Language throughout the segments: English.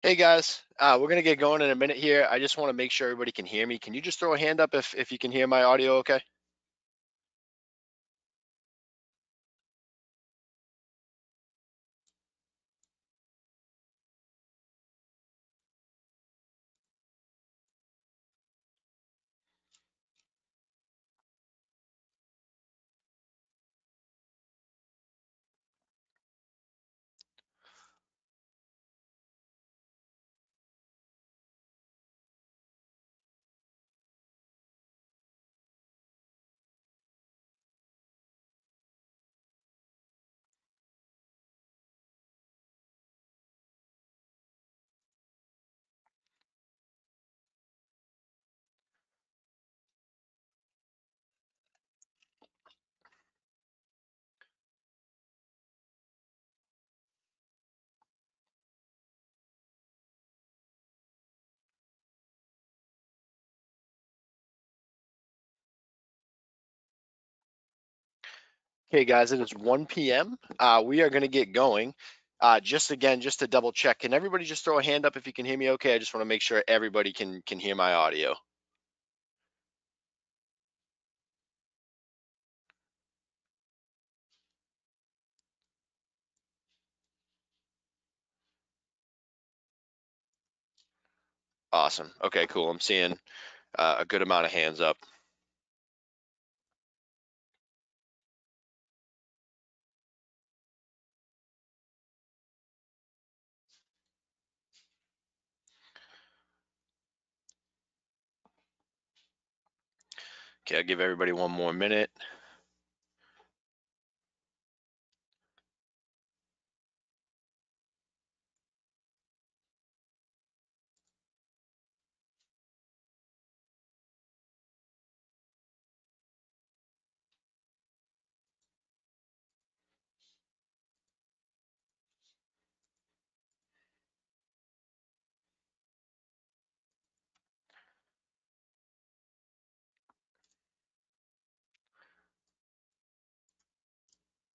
Hey guys, uh, we're gonna get going in a minute here. I just want to make sure everybody can hear me. Can you just throw a hand up if, if you can hear my audio okay? Okay guys, it is 1 p.m. Uh, we are gonna get going. Uh, just again, just to double check, can everybody just throw a hand up if you can hear me okay? I just want to make sure everybody can can hear my audio. Awesome. Okay, cool. I'm seeing uh, a good amount of hands up. Okay, I'll give everybody one more minute.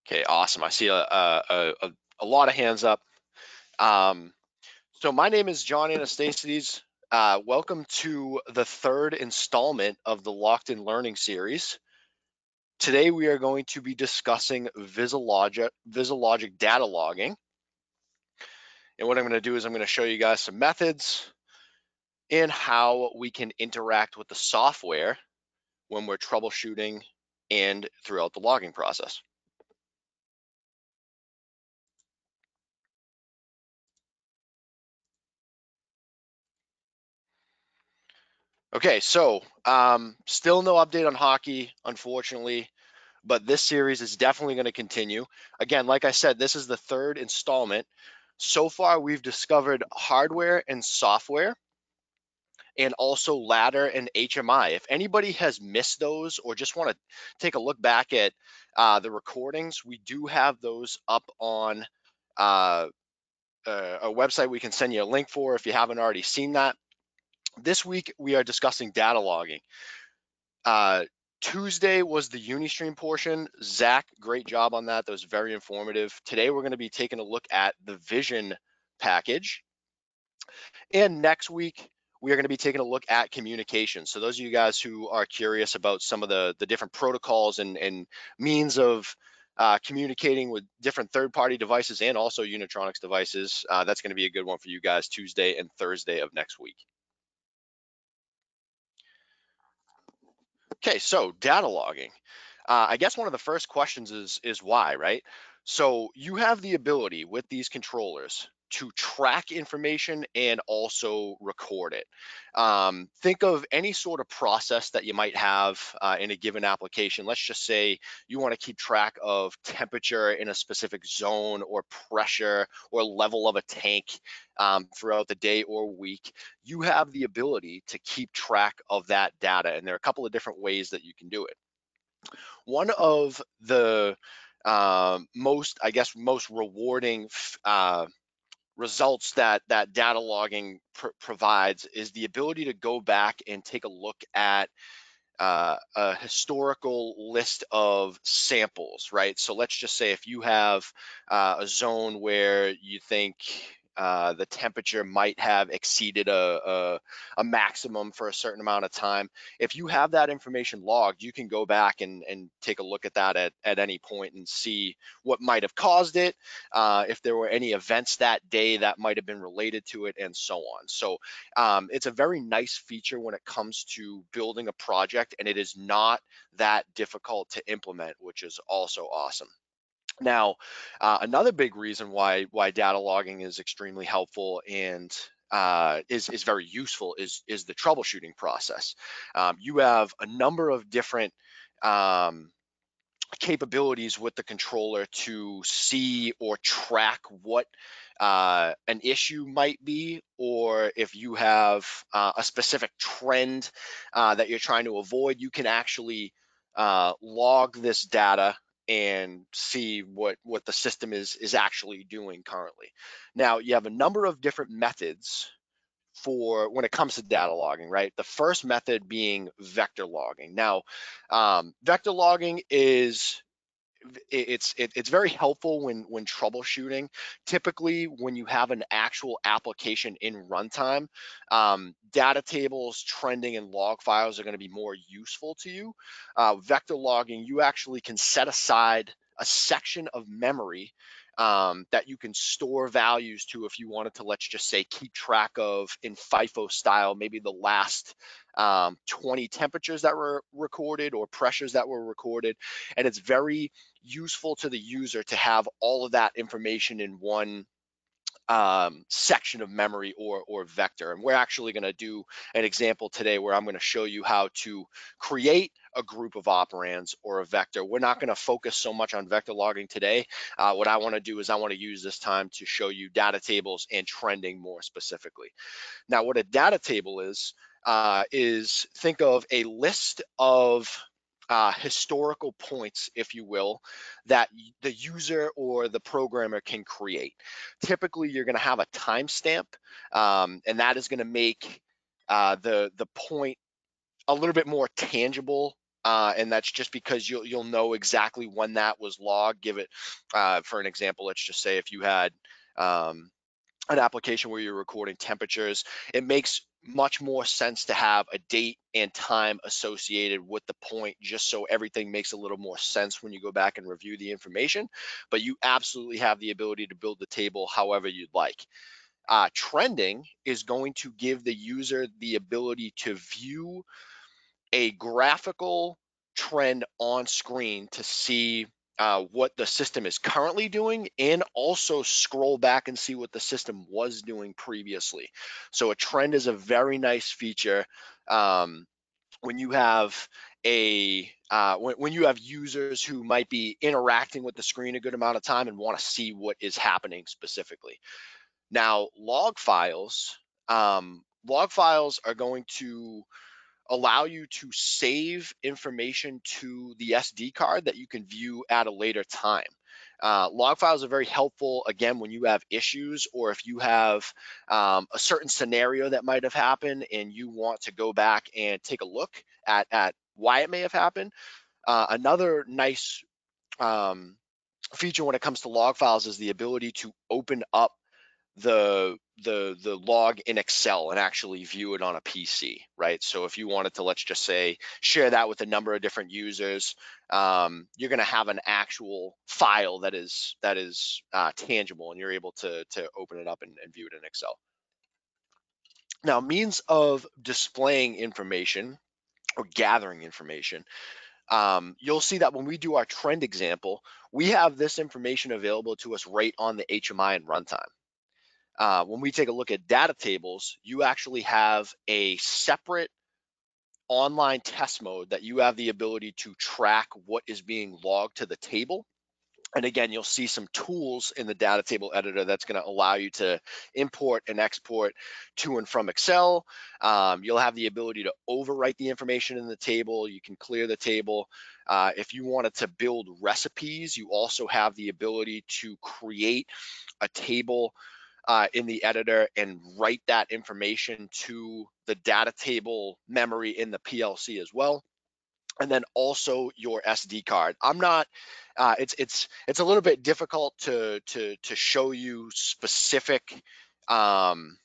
Okay, awesome. I see a a, a, a lot of hands up. Um, so my name is John Anastasides. Uh, welcome to the third installment of the Locked in Learning series. Today we are going to be discussing VisiLogic, data logging. And what I'm going to do is I'm going to show you guys some methods and how we can interact with the software when we're troubleshooting and throughout the logging process. Okay, so um, still no update on hockey, unfortunately, but this series is definitely going to continue. Again, like I said, this is the third installment. So far, we've discovered hardware and software and also ladder and HMI. If anybody has missed those or just want to take a look back at uh, the recordings, we do have those up on uh, uh, a website we can send you a link for if you haven't already seen that. This week, we are discussing data logging. Uh, Tuesday was the UniStream portion. Zach, great job on that. That was very informative. Today, we're going to be taking a look at the Vision package. And next week, we are going to be taking a look at communication. So those of you guys who are curious about some of the, the different protocols and, and means of uh, communicating with different third-party devices and also Unitronics devices, uh, that's going to be a good one for you guys Tuesday and Thursday of next week. Okay, so data logging. Uh, I guess one of the first questions is is why, right? So you have the ability with these controllers to track information and also record it. Um, think of any sort of process that you might have uh, in a given application. Let's just say you want to keep track of temperature in a specific zone or pressure or level of a tank um, throughout the day or week. You have the ability to keep track of that data. And there are a couple of different ways that you can do it. One of the uh, most, I guess, most rewarding uh, results that that data logging pr provides is the ability to go back and take a look at uh, a historical list of samples, right? So let's just say if you have uh, a zone where you think uh, the temperature might have exceeded a, a, a, maximum for a certain amount of time. If you have that information logged, you can go back and, and take a look at that at, at any point and see what might have caused it, uh, if there were any events that day that might have been related to it, and so on. So um, it's a very nice feature when it comes to building a project, and it is not that difficult to implement, which is also awesome. Now, uh, another big reason why why data logging is extremely helpful and uh, is is very useful is is the troubleshooting process. Um, you have a number of different um, capabilities with the controller to see or track what uh, an issue might be, or if you have uh, a specific trend uh, that you're trying to avoid, you can actually uh, log this data and see what what the system is is actually doing currently. Now you have a number of different methods for when it comes to data logging, right? The first method being vector logging. Now, um, vector logging is it's it, it's very helpful when when troubleshooting. Typically, when you have an actual application in runtime, um, data tables, trending, and log files are going to be more useful to you. Uh, vector logging, you actually can set aside a section of memory um, that you can store values to if you wanted to, let's just say, keep track of in FIFO style, maybe the last um, 20 temperatures that were recorded or pressures that were recorded. And it's very useful to the user to have all of that information in one um, section of memory or, or vector. And we're actually going to do an example today where I'm going to show you how to create a group of operands or a vector. We're not going to focus so much on vector logging today. Uh, what I want to do is I want to use this time to show you data tables and trending more specifically. Now, what a data table is, uh, is think of a list of uh, historical points, if you will, that the user or the programmer can create. Typically, you're going to have a timestamp, um, and that is going to make uh, the the point a little bit more tangible. Uh, and that's just because you'll you'll know exactly when that was logged. Give it, uh, for an example, let's just say if you had um, an application where you're recording temperatures, it makes much more sense to have a date and time associated with the point just so everything makes a little more sense when you go back and review the information. But you absolutely have the ability to build the table however you'd like. Uh, trending is going to give the user the ability to view a graphical trend on screen to see uh, what the system is currently doing and also scroll back and see what the system was doing previously. So a trend is a very nice feature um, when you have a uh, when, when you have users who might be interacting with the screen a good amount of time and want to see what is happening specifically. Now log files, um, log files are going to allow you to save information to the SD card that you can view at a later time. Uh, log files are very helpful again when you have issues or if you have um, a certain scenario that might have happened and you want to go back and take a look at, at why it may have happened. Uh, another nice um, feature when it comes to log files is the ability to open up the the the log in Excel and actually view it on a PC, right? So if you wanted to, let's just say, share that with a number of different users, um, you're going to have an actual file that is that is uh, tangible, and you're able to to open it up and, and view it in Excel. Now, means of displaying information or gathering information. Um, you'll see that when we do our trend example, we have this information available to us right on the HMI and runtime. Uh, when we take a look at data tables, you actually have a separate online test mode that you have the ability to track what is being logged to the table. And again, you'll see some tools in the data table editor that's going to allow you to import and export to and from Excel. Um, you'll have the ability to overwrite the information in the table. You can clear the table. Uh, if you wanted to build recipes, you also have the ability to create a table uh, in the editor and write that information to the data table memory in the PLC as well. and then also your SD card. I'm not. Uh, it's it's it's a little bit difficult to to to show you specific um,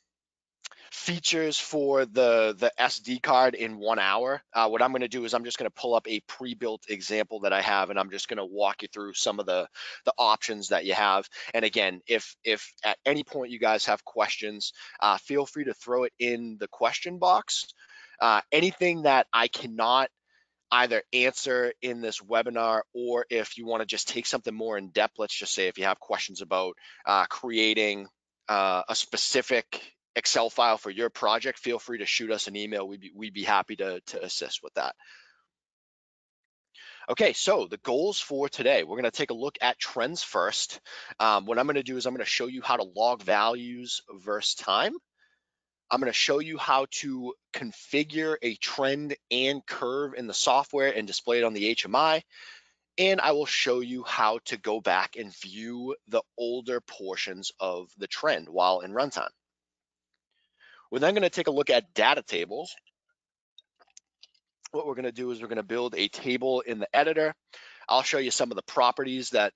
features for the the SD card in one hour. Uh, what I'm going to do is I'm just going to pull up a pre-built example that I have, and I'm just going to walk you through some of the the options that you have. And again, if if at any point you guys have questions, uh, feel free to throw it in the question box. Uh, anything that I cannot either answer in this webinar or if you want to just take something more in depth, let's just say if you have questions about uh, creating uh, a specific Excel file for your project, feel free to shoot us an email. We'd be, we'd be happy to, to assist with that. Okay, so the goals for today, we're gonna take a look at trends first. Um, what I'm gonna do is I'm gonna show you how to log values versus time. I'm going to show you how to configure a trend and curve in the software and display it on the HMI. And I will show you how to go back and view the older portions of the trend while in runtime. We're then going to take a look at data tables. What we're going to do is we're going to build a table in the editor. I'll show you some of the properties that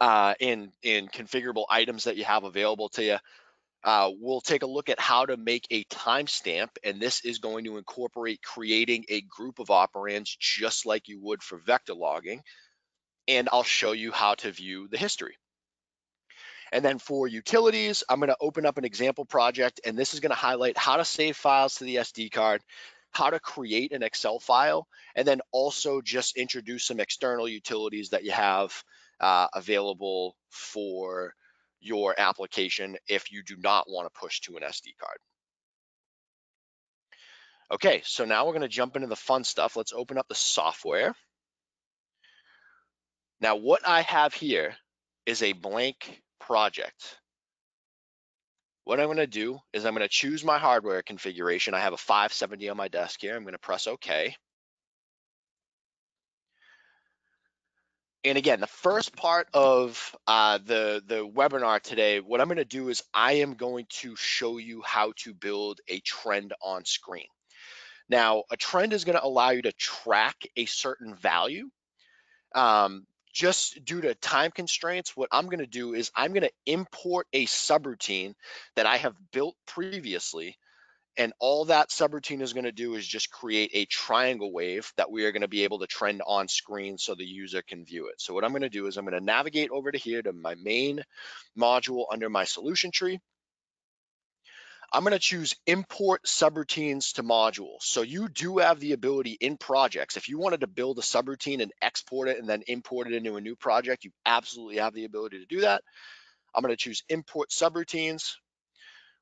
uh, in, in configurable items that you have available to you. Uh, we'll take a look at how to make a timestamp, and this is going to incorporate creating a group of operands just like you would for vector logging. And I'll show you how to view the history. And then for utilities, I'm gonna open up an example project, and this is gonna highlight how to save files to the SD card, how to create an Excel file, and then also just introduce some external utilities that you have uh, available for your application if you do not want to push to an SD card. Okay, so now we're going to jump into the fun stuff. Let's open up the software. Now, what I have here is a blank project. What I'm going to do is I'm going to choose my hardware configuration. I have a 570 on my desk here. I'm going to press OK. and again, the first part of uh, the the webinar today, what I'm going to do is I am going to show you how to build a trend on screen. Now, a trend is going to allow you to track a certain value. Um, just due to time constraints, what I'm going to do is I'm going to import a subroutine that I have built previously and all that subroutine is going to do is just create a triangle wave that we are going to be able to trend on screen so the user can view it. So what I'm going to do is I'm going to navigate over to here to my main module under my solution tree. I'm going to choose import subroutines to modules. So you do have the ability in projects. If you wanted to build a subroutine and export it and then import it into a new project, you absolutely have the ability to do that. I'm going to choose import subroutines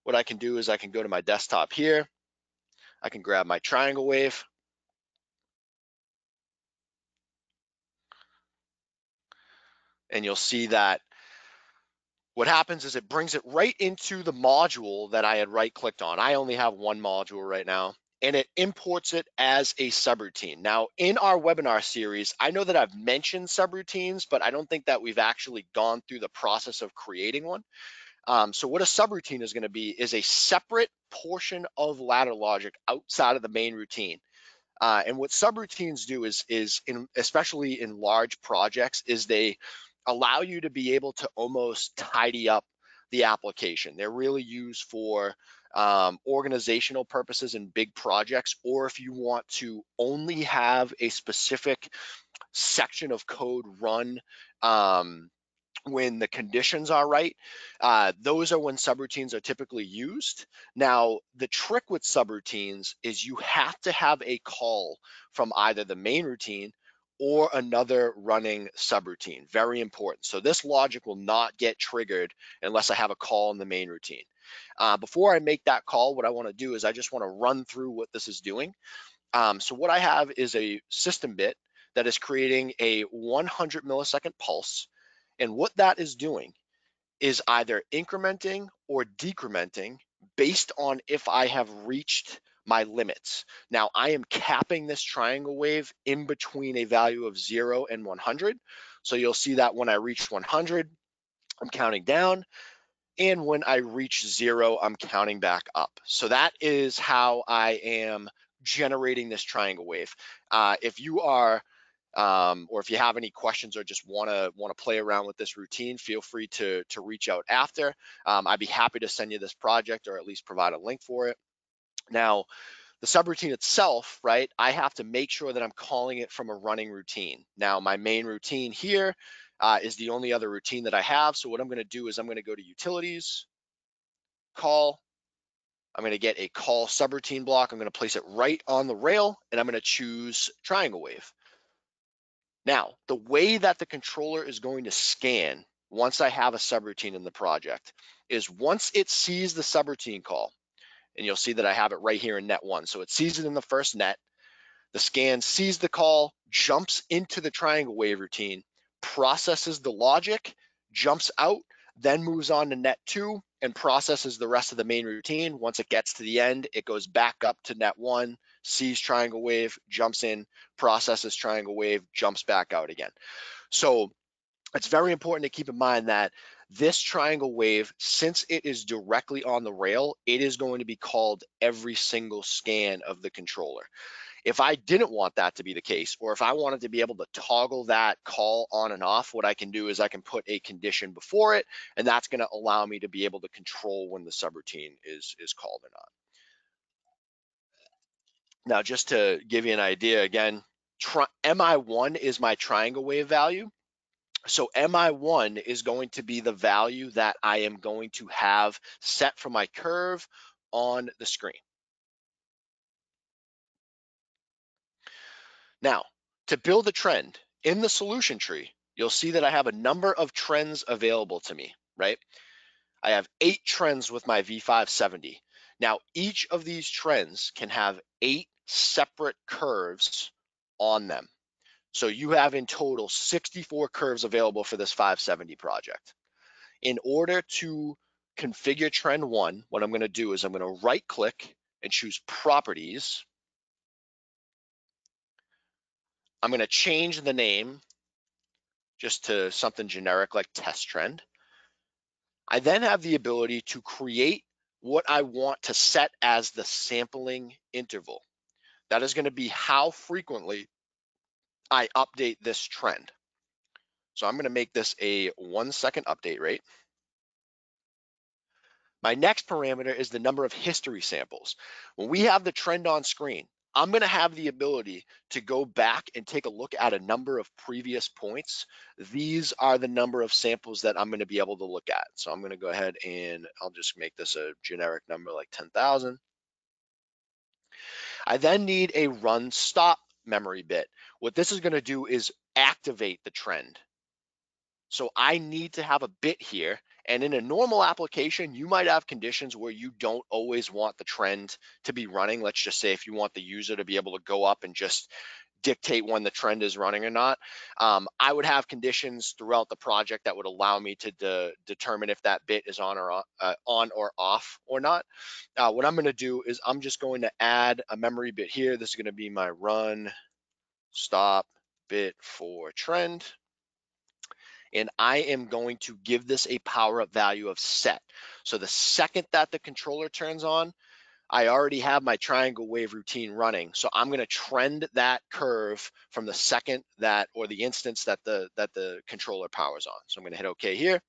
what I can do is I can go to my desktop here. I can grab my triangle wave. And you'll see that what happens is it brings it right into the module that I had right clicked on. I only have one module right now and it imports it as a subroutine. Now, in our webinar series, I know that I've mentioned subroutines, but I don't think that we've actually gone through the process of creating one. Um, so what a subroutine is going to be is a separate portion of ladder logic outside of the main routine. Uh, and what subroutines do is, is in, especially in large projects, is they allow you to be able to almost tidy up the application. They're really used for um, organizational purposes in big projects, or if you want to only have a specific section of code run um, when the conditions are right, uh, those are when subroutines are typically used. Now, the trick with subroutines is you have to have a call from either the main routine or another running subroutine. Very important. So this logic will not get triggered unless I have a call in the main routine. Uh, before I make that call, what I want to do is I just want to run through what this is doing. Um, so what I have is a system bit that is creating a 100 millisecond pulse and what that is doing is either incrementing or decrementing based on if I have reached my limits. Now I am capping this triangle wave in between a value of zero and 100. So you'll see that when I reach 100, I'm counting down. And when I reach zero, I'm counting back up. So that is how I am generating this triangle wave. Uh, if you are um, or if you have any questions or just want to want to play around with this routine, feel free to to reach out after. Um, I'd be happy to send you this project or at least provide a link for it. Now, the subroutine itself, right? I have to make sure that I'm calling it from a running routine. Now, my main routine here uh, is the only other routine that I have. So what I'm going to do is I'm going to go to utilities, call. I'm going to get a call subroutine block. I'm going to place it right on the rail and I'm going to choose triangle wave. Now, the way that the controller is going to scan once I have a subroutine in the project is once it sees the subroutine call, and you'll see that I have it right here in net one. So it sees it in the first net, the scan sees the call, jumps into the triangle wave routine, processes the logic, jumps out, then moves on to net two and processes the rest of the main routine. Once it gets to the end, it goes back up to net one, sees triangle wave, jumps in, processes triangle wave, jumps back out again. So it's very important to keep in mind that this triangle wave, since it is directly on the rail, it is going to be called every single scan of the controller. If I didn't want that to be the case, or if I wanted to be able to toggle that call on and off, what I can do is I can put a condition before it, and that's gonna allow me to be able to control when the subroutine is, is called or not. Now, just to give you an idea, again, MI1 is my triangle wave value. So MI1 is going to be the value that I am going to have set for my curve on the screen. Now, to build a trend in the solution tree, you'll see that I have a number of trends available to me, right? I have eight trends with my V570. Now, each of these trends can have eight separate curves on them. So you have in total 64 curves available for this 570 project. In order to configure trend one, what I'm gonna do is I'm gonna right click and choose properties I'm going to change the name just to something generic like test trend. I then have the ability to create what I want to set as the sampling interval. That is going to be how frequently I update this trend. So I'm going to make this a one second update rate. My next parameter is the number of history samples. When we have the trend on screen, I'm going to have the ability to go back and take a look at a number of previous points. These are the number of samples that I'm going to be able to look at. So I'm going to go ahead and I'll just make this a generic number like 10,000. I then need a run stop memory bit. What this is going to do is activate the trend. So I need to have a bit here and in a normal application, you might have conditions where you don't always want the trend to be running. Let's just say if you want the user to be able to go up and just dictate when the trend is running or not. Um, I would have conditions throughout the project that would allow me to de determine if that bit is on or uh, on or off or not. Uh, what I'm going to do is I'm just going to add a memory bit here. This is going to be my run stop bit for trend and I am going to give this a power up value of set. So the second that the controller turns on, I already have my triangle wave routine running. So I'm going to trend that curve from the second that or the instance that the that the controller powers on. So I'm going to hit OK here.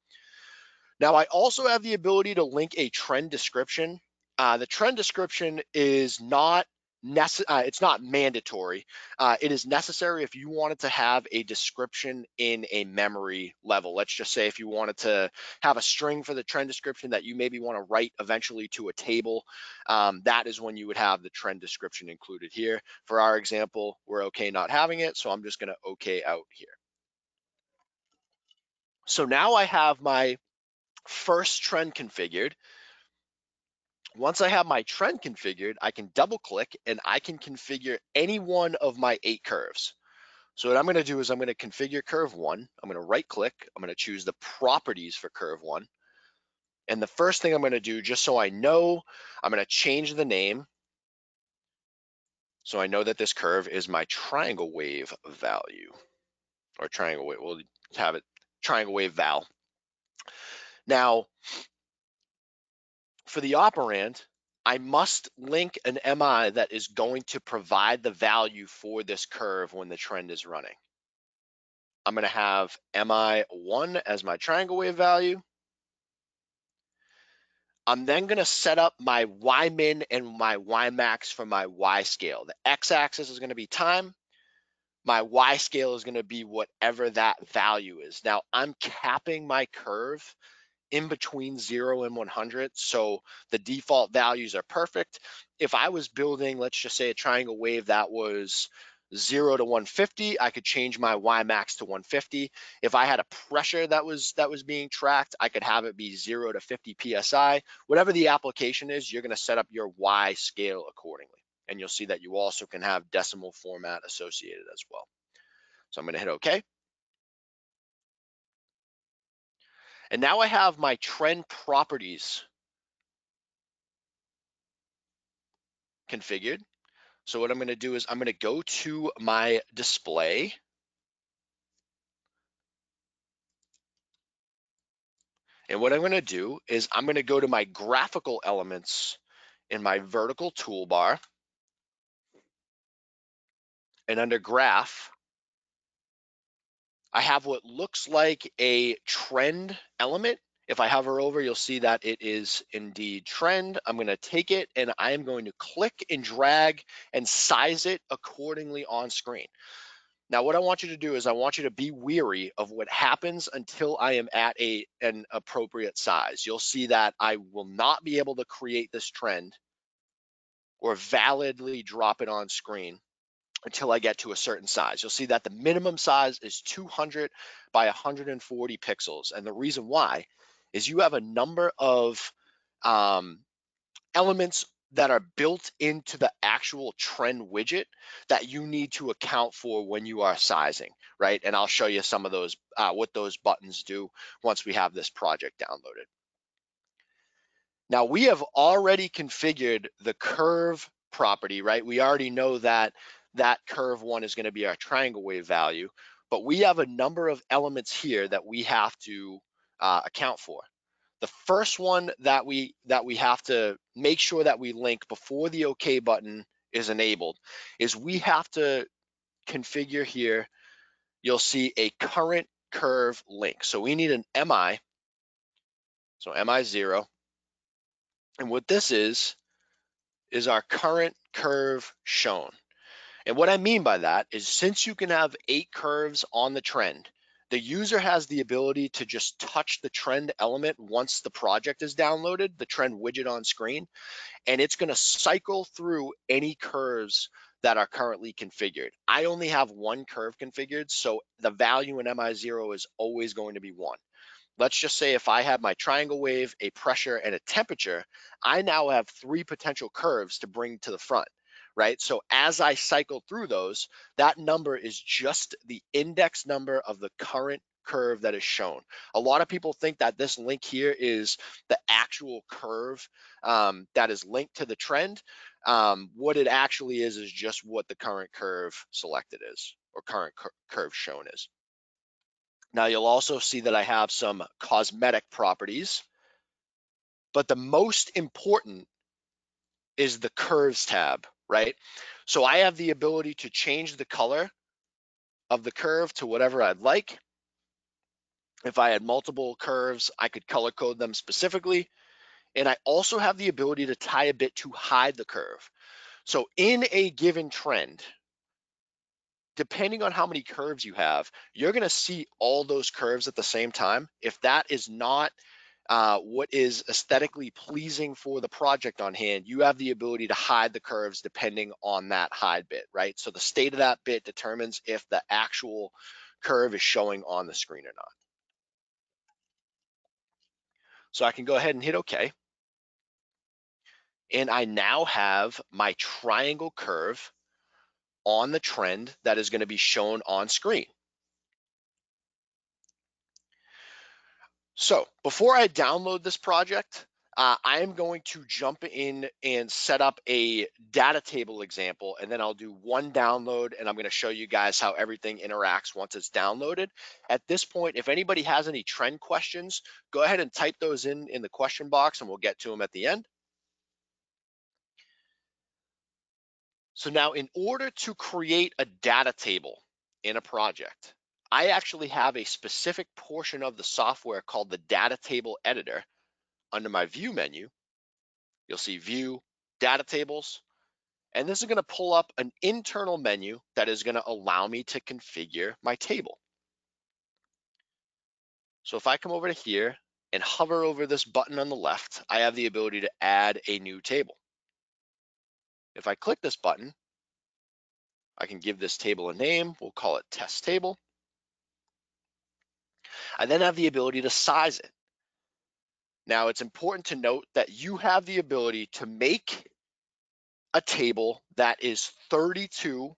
Now I also have the ability to link a trend description. Uh, the trend description is not uh, it's not mandatory. Uh, it is necessary if you wanted to have a description in a memory level. Let's just say if you wanted to have a string for the trend description that you maybe want to write eventually to a table, um, that is when you would have the trend description included here. For our example, we're okay not having it, so I'm just going to okay out here. So now I have my first trend configured once I have my trend configured, I can double click and I can configure any one of my eight curves. So what I'm gonna do is I'm gonna configure curve one. I'm gonna right click. I'm gonna choose the properties for curve one. And the first thing I'm gonna do, just so I know, I'm gonna change the name. So I know that this curve is my triangle wave value or triangle wave, we'll have it triangle wave val. Now, for the operand, I must link an MI that is going to provide the value for this curve when the trend is running. I'm going to have MI1 as my triangle wave value. I'm then going to set up my Y min and my Y max for my Y scale. The X axis is going to be time. My Y scale is going to be whatever that value is. Now I'm capping my curve in between zero and 100. So the default values are perfect. If I was building, let's just say a triangle wave that was zero to 150, I could change my Y max to 150. If I had a pressure that was that was being tracked, I could have it be zero to 50 PSI. Whatever the application is, you're gonna set up your Y scale accordingly. And you'll see that you also can have decimal format associated as well. So I'm gonna hit okay. And now I have my trend properties configured. So what I'm going to do is I'm going to go to my display. And what I'm going to do is I'm going to go to my graphical elements in my vertical toolbar. And under graph, I have what looks like a trend element if I hover over, you'll see that it is indeed trend. I'm gonna take it and I am going to click and drag and size it accordingly on screen. Now, what I want you to do is I want you to be weary of what happens until I am at a an appropriate size. You'll see that I will not be able to create this trend or validly drop it on screen until I get to a certain size. You'll see that the minimum size is 200 by 140 pixels. And the reason why is you have a number of um, elements that are built into the actual trend widget that you need to account for when you are sizing, right? And I'll show you some of those, uh, what those buttons do once we have this project downloaded. Now we have already configured the curve property, right? We already know that that curve one is gonna be our triangle wave value, but we have a number of elements here that we have to uh, account for. The first one that we that we have to make sure that we link before the OK button is enabled is we have to configure here. You'll see a current curve link. So we need an MI. So MI zero. And what this is, is our current curve shown. And what I mean by that is since you can have eight curves on the trend, the user has the ability to just touch the trend element once the project is downloaded, the trend widget on screen, and it's gonna cycle through any curves that are currently configured. I only have one curve configured, so the value in MI0 is always going to be one. Let's just say if I have my triangle wave, a pressure, and a temperature, I now have three potential curves to bring to the front right? So as I cycle through those, that number is just the index number of the current curve that is shown. A lot of people think that this link here is the actual curve um, that is linked to the trend. Um, what it actually is is just what the current curve selected is or current cur curve shown is. Now you'll also see that I have some cosmetic properties, but the most important is the curves tab right? So I have the ability to change the color of the curve to whatever I'd like. If I had multiple curves, I could color code them specifically. And I also have the ability to tie a bit to hide the curve. So in a given trend, depending on how many curves you have, you're gonna see all those curves at the same time. If that is not uh, what is aesthetically pleasing for the project on hand, you have the ability to hide the curves depending on that hide bit, right? So the state of that bit determines if the actual curve is showing on the screen or not. So I can go ahead and hit OK. And I now have my triangle curve on the trend that is going to be shown on screen. So before I download this project, uh, I am going to jump in and set up a data table example, and then I'll do one download, and I'm going to show you guys how everything interacts once it's downloaded. At this point, if anybody has any trend questions, go ahead and type those in in the question box, and we'll get to them at the end. So now in order to create a data table in a project, I actually have a specific portion of the software called the data table editor under my view menu. You'll see view data tables. And this is gonna pull up an internal menu that is gonna allow me to configure my table. So if I come over to here and hover over this button on the left, I have the ability to add a new table. If I click this button, I can give this table a name. We'll call it test table. I then have the ability to size it. Now it's important to note that you have the ability to make a table that is 32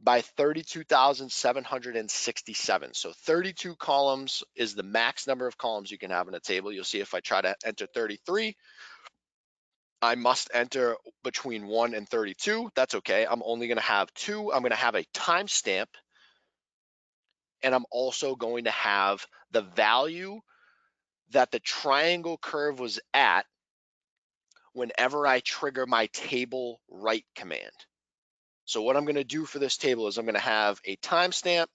by 32,767. So 32 columns is the max number of columns you can have in a table. You'll see if I try to enter 33, I must enter between 1 and 32. That's okay. I'm only going to have two. I'm going to have a timestamp. And I'm also going to have the value that the triangle curve was at whenever I trigger my table write command. So what I'm going to do for this table is I'm going to have a timestamp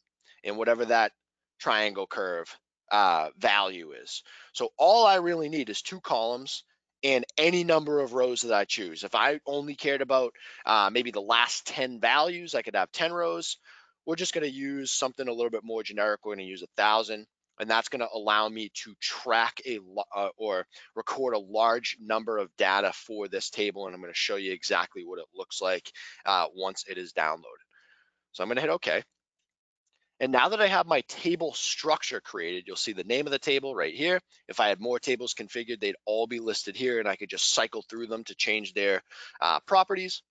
and whatever that triangle curve uh, value is. So all I really need is two columns and any number of rows that I choose. If I only cared about uh, maybe the last 10 values, I could have 10 rows. We're just going to use something a little bit more generic. We're going to use a thousand, and that's going to allow me to track a uh, or record a large number of data for this table. And I'm going to show you exactly what it looks like uh, once it is downloaded. So I'm going to hit OK. And now that I have my table structure created, you'll see the name of the table right here. If I had more tables configured, they'd all be listed here and I could just cycle through them to change their uh, properties.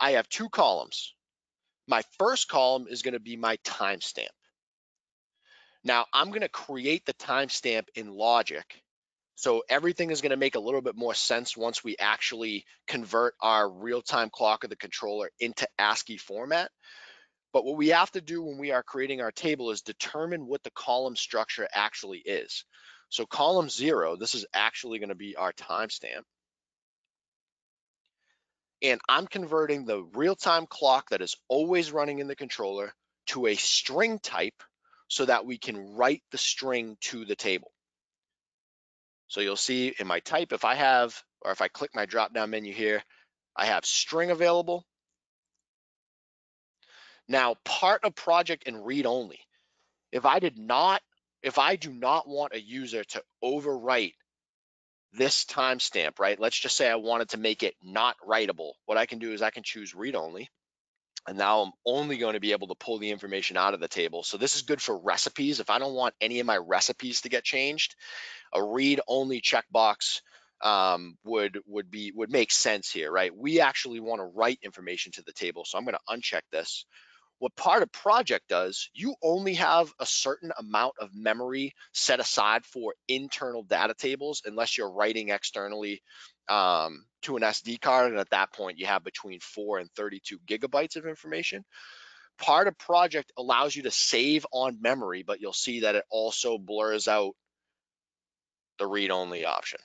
I have two columns. My first column is gonna be my timestamp. Now I'm gonna create the timestamp in Logic. So everything is gonna make a little bit more sense once we actually convert our real-time clock of the controller into ASCII format. But what we have to do when we are creating our table is determine what the column structure actually is. So column zero, this is actually gonna be our timestamp. And I'm converting the real-time clock that is always running in the controller to a string type so that we can write the string to the table. So you'll see in my type, if I have, or if I click my drop-down menu here, I have string available. Now, part of project and read only. If I did not, if I do not want a user to overwrite this timestamp, right? Let's just say I wanted to make it not writable. What I can do is I can choose read only. And now I'm only going to be able to pull the information out of the table. So this is good for recipes. If I don't want any of my recipes to get changed, a read only checkbox um, would would be would make sense here, right? We actually want to write information to the table. So I'm going to uncheck this. What part of project does, you only have a certain amount of memory set aside for internal data tables unless you're writing externally um, to an SD card. And at that point, you have between four and 32 gigabytes of information. Part of project allows you to save on memory, but you'll see that it also blurs out the read-only option.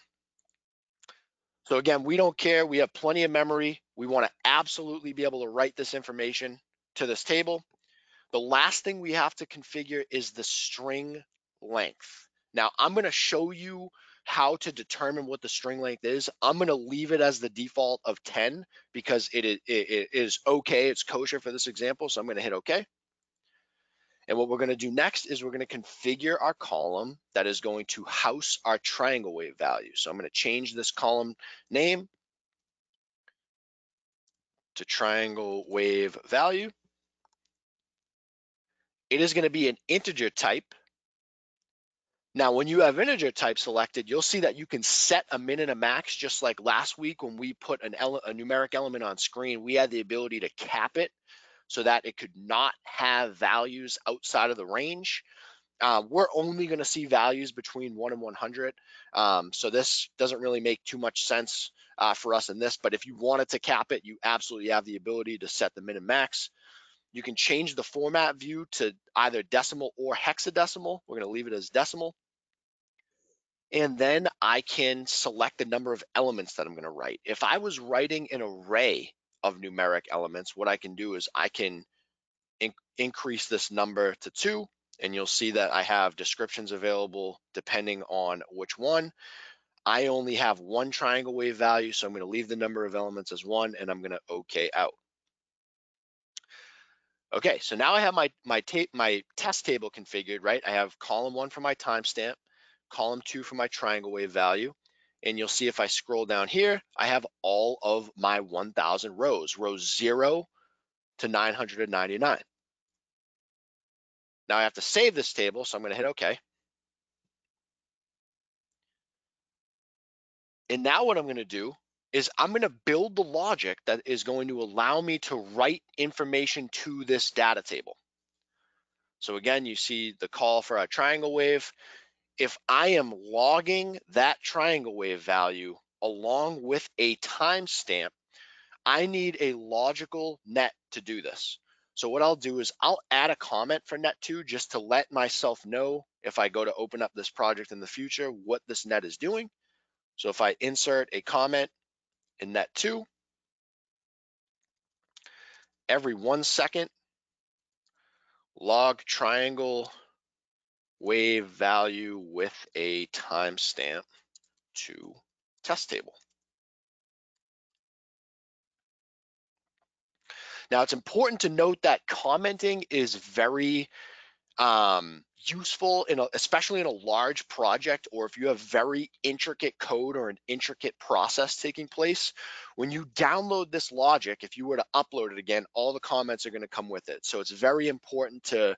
So again, we don't care. We have plenty of memory. We want to absolutely be able to write this information to this table. The last thing we have to configure is the string length. Now I'm gonna show you how to determine what the string length is. I'm gonna leave it as the default of 10 because it is, it is okay, it's kosher for this example. So I'm gonna hit okay. And what we're gonna do next is we're gonna configure our column that is going to house our triangle wave value. So I'm gonna change this column name to triangle wave value. It is going to be an integer type. Now, when you have integer type selected, you'll see that you can set a min and a max, just like last week when we put an ele a numeric element on screen, we had the ability to cap it so that it could not have values outside of the range. Uh, we're only going to see values between 1 and 100. Um, so this doesn't really make too much sense uh, for us in this, but if you wanted to cap it, you absolutely have the ability to set the min and max. You can change the format view to either decimal or hexadecimal. We're going to leave it as decimal. And then I can select the number of elements that I'm going to write. If I was writing an array of numeric elements, what I can do is I can in increase this number to two, and you'll see that I have descriptions available depending on which one. I only have one triangle wave value, so I'm gonna leave the number of elements as one, and I'm gonna okay out. Okay, so now I have my my tape my test table configured, right? I have column one for my timestamp, column two for my triangle wave value, and you'll see if I scroll down here, I have all of my 1,000 rows, rows zero to 999. Now I have to save this table, so I'm gonna hit okay. And now what I'm gonna do is I'm going to build the logic that is going to allow me to write information to this data table. So again, you see the call for a triangle wave. If I am logging that triangle wave value along with a timestamp, I need a logical net to do this. So what I'll do is I'll add a comment for net2 just to let myself know if I go to open up this project in the future, what this net is doing. So if I insert a comment, in net two. Every one second, log triangle wave value with a timestamp to test table. Now it's important to note that commenting is very um, useful in a, especially in a large project or if you have very intricate code or an intricate process taking place when you download this logic if you were to upload it again all the comments are going to come with it. So it's very important to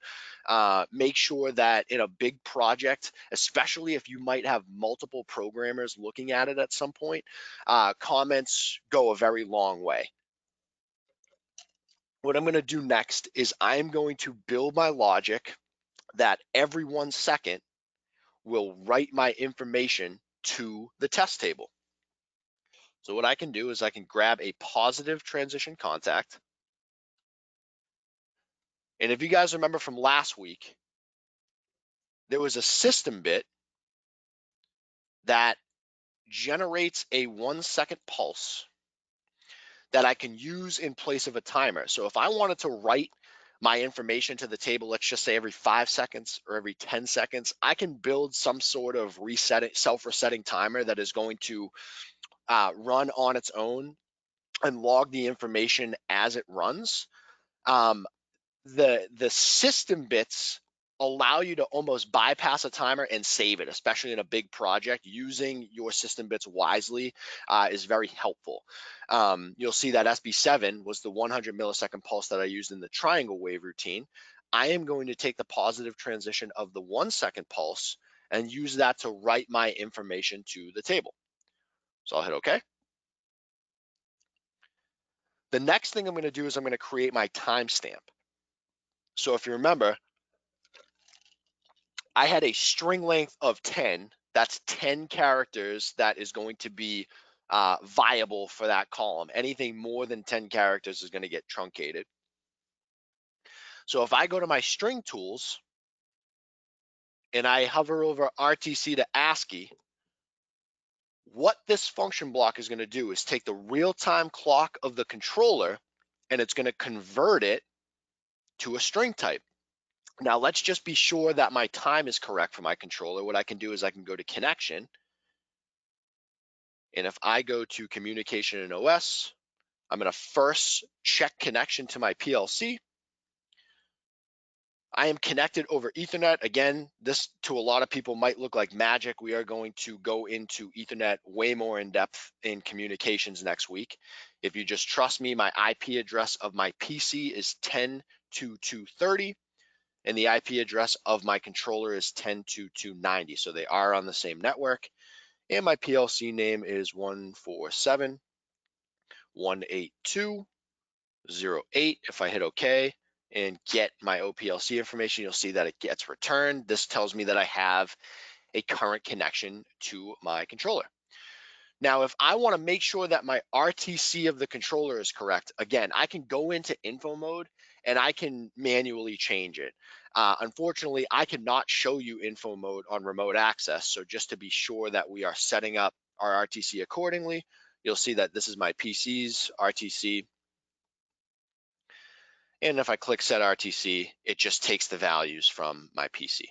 uh, make sure that in a big project especially if you might have multiple programmers looking at it at some point uh, comments go a very long way. What I'm going to do next is I'm going to build my logic that every one second will write my information to the test table. So what I can do is I can grab a positive transition contact. And if you guys remember from last week, there was a system bit that generates a one second pulse that I can use in place of a timer. So if I wanted to write my information to the table, let's just say every five seconds or every 10 seconds, I can build some sort of resetting, self-resetting timer that is going to uh, run on its own and log the information as it runs. Um, the the system bits allow you to almost bypass a timer and save it, especially in a big project. Using your system bits wisely uh, is very helpful. Um, you'll see that SB7 was the 100 millisecond pulse that I used in the triangle wave routine. I am going to take the positive transition of the one second pulse and use that to write my information to the table. So I'll hit OK. The next thing I'm going to do is I'm going to create my timestamp. So if you remember, I had a string length of 10. That's 10 characters that is going to be uh, viable for that column. Anything more than 10 characters is going to get truncated. So if I go to my string tools and I hover over RTC to ASCII, what this function block is going to do is take the real-time clock of the controller and it's going to convert it to a string type. Now let's just be sure that my time is correct for my controller. What I can do is I can go to connection. And if I go to communication and OS, I'm gonna first check connection to my PLC. I am connected over ethernet. Again, this to a lot of people might look like magic. We are going to go into ethernet way more in depth in communications next week. If you just trust me, my IP address of my PC is 10.2.2.30 and the IP address of my controller is 10.2.2.90. So they are on the same network. And my PLC name is 147.182.08. If I hit OK and get my OPLC information, you'll see that it gets returned. This tells me that I have a current connection to my controller. Now, if I wanna make sure that my RTC of the controller is correct, again, I can go into info mode and I can manually change it. Uh, unfortunately, I cannot show you info mode on remote access. So just to be sure that we are setting up our RTC accordingly, you'll see that this is my PC's RTC And if I click set RTC, it just takes the values from my PC.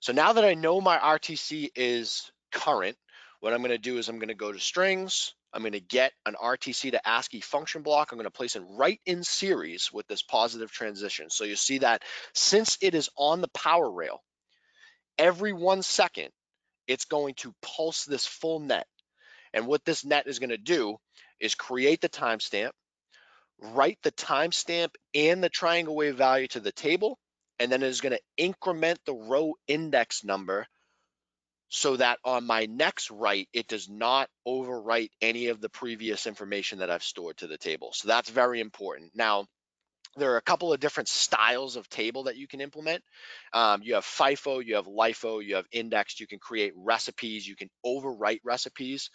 So now that I know my RTC is current, what I'm gonna do is I'm gonna go to strings, I'm gonna get an RTC to ASCII function block. I'm gonna place it right in series with this positive transition. So you see that since it is on the power rail, every one second, it's going to pulse this full net. And what this net is gonna do is create the timestamp, write the timestamp and the triangle wave value to the table, and then it is gonna increment the row index number so that on my next write, it does not overwrite any of the previous information that I've stored to the table. So that's very important. Now, there are a couple of different styles of table that you can implement. Um, you have FIFO, you have LIFO, you have indexed, you can create recipes, you can overwrite recipes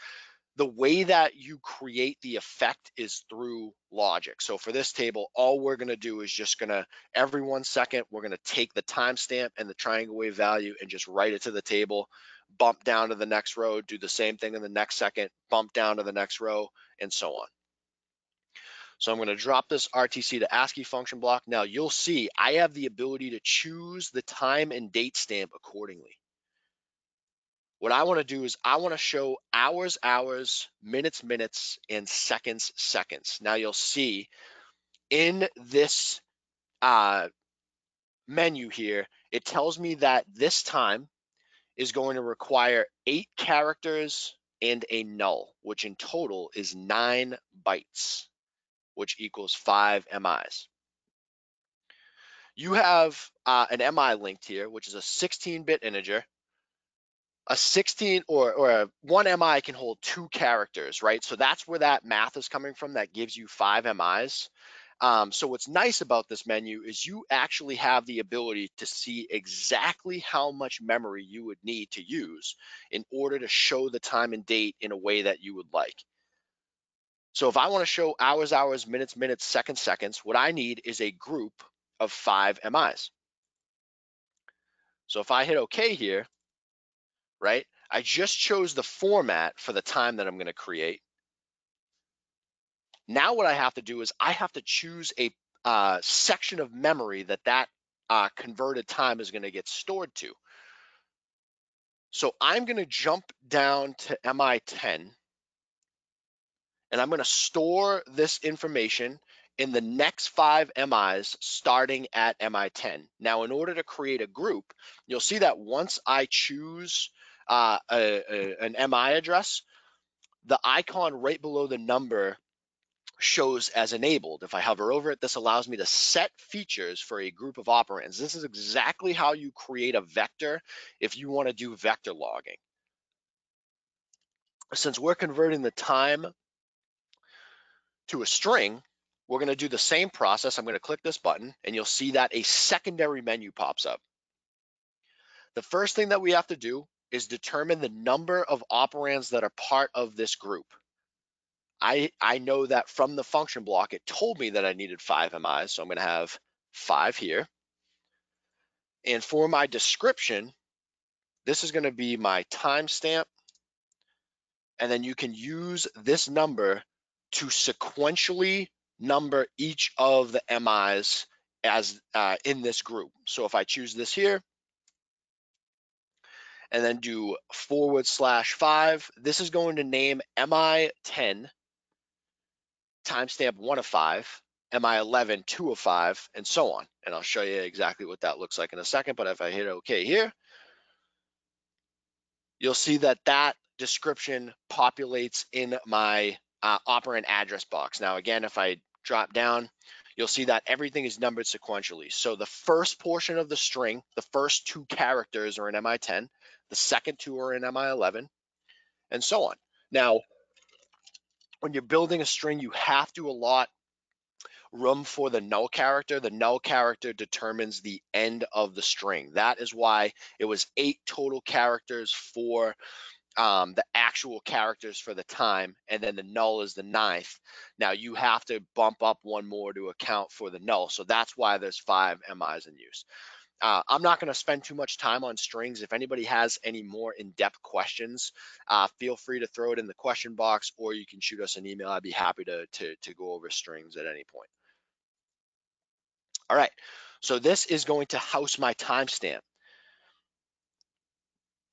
the way that you create the effect is through logic. So for this table, all we're gonna do is just gonna, every one second, we're gonna take the timestamp and the triangle wave value and just write it to the table, bump down to the next row, do the same thing in the next second, bump down to the next row, and so on. So I'm gonna drop this RTC to ASCII function block. Now you'll see I have the ability to choose the time and date stamp accordingly. What I want to do is I want to show hours, hours, minutes, minutes, and seconds, seconds. Now you'll see in this uh, menu here, it tells me that this time is going to require eight characters and a null, which in total is nine bytes, which equals five MIs. You have uh, an MI linked here, which is a 16-bit integer a 16 or, or a one MI can hold two characters, right? So that's where that math is coming from that gives you five MIs. Um, so what's nice about this menu is you actually have the ability to see exactly how much memory you would need to use in order to show the time and date in a way that you would like. So if I want to show hours, hours, minutes, minutes, seconds, seconds, what I need is a group of five MIs. So if I hit OK here, right? I just chose the format for the time that I'm going to create. Now what I have to do is I have to choose a uh, section of memory that that uh, converted time is going to get stored to. So I'm going to jump down to MI10 and I'm going to store this information in the next five MIs starting at MI10. Now, in order to create a group, you'll see that once I choose uh, a, a, an MI address, the icon right below the number shows as enabled. If I hover over it, this allows me to set features for a group of operands. This is exactly how you create a vector if you want to do vector logging. Since we're converting the time to a string, we're going to do the same process. I'm going to click this button and you'll see that a secondary menu pops up. The first thing that we have to do is determine the number of operands that are part of this group. I, I know that from the function block, it told me that I needed five MIs, so I'm gonna have five here. And for my description, this is gonna be my timestamp, and then you can use this number to sequentially number each of the MIs as uh, in this group. So if I choose this here, and then do forward slash five. This is going to name MI10 timestamp one of five, MI11 two of five, and so on. And I'll show you exactly what that looks like in a second. But if I hit OK here, you'll see that that description populates in my uh, operand address box. Now, again, if I drop down, you'll see that everything is numbered sequentially. So the first portion of the string, the first two characters are in MI10, the second two are in MI11, and so on. Now, when you're building a string, you have to allot room for the null character. The null character determines the end of the string. That is why it was eight total characters for um, the actual characters for the time, and then the null is the ninth. Now you have to bump up one more to account for the null. So that's why there's five MIs in use. Uh, I'm not going to spend too much time on strings. If anybody has any more in-depth questions, uh, feel free to throw it in the question box, or you can shoot us an email. I'd be happy to, to, to go over strings at any point. All right, so this is going to house my timestamp.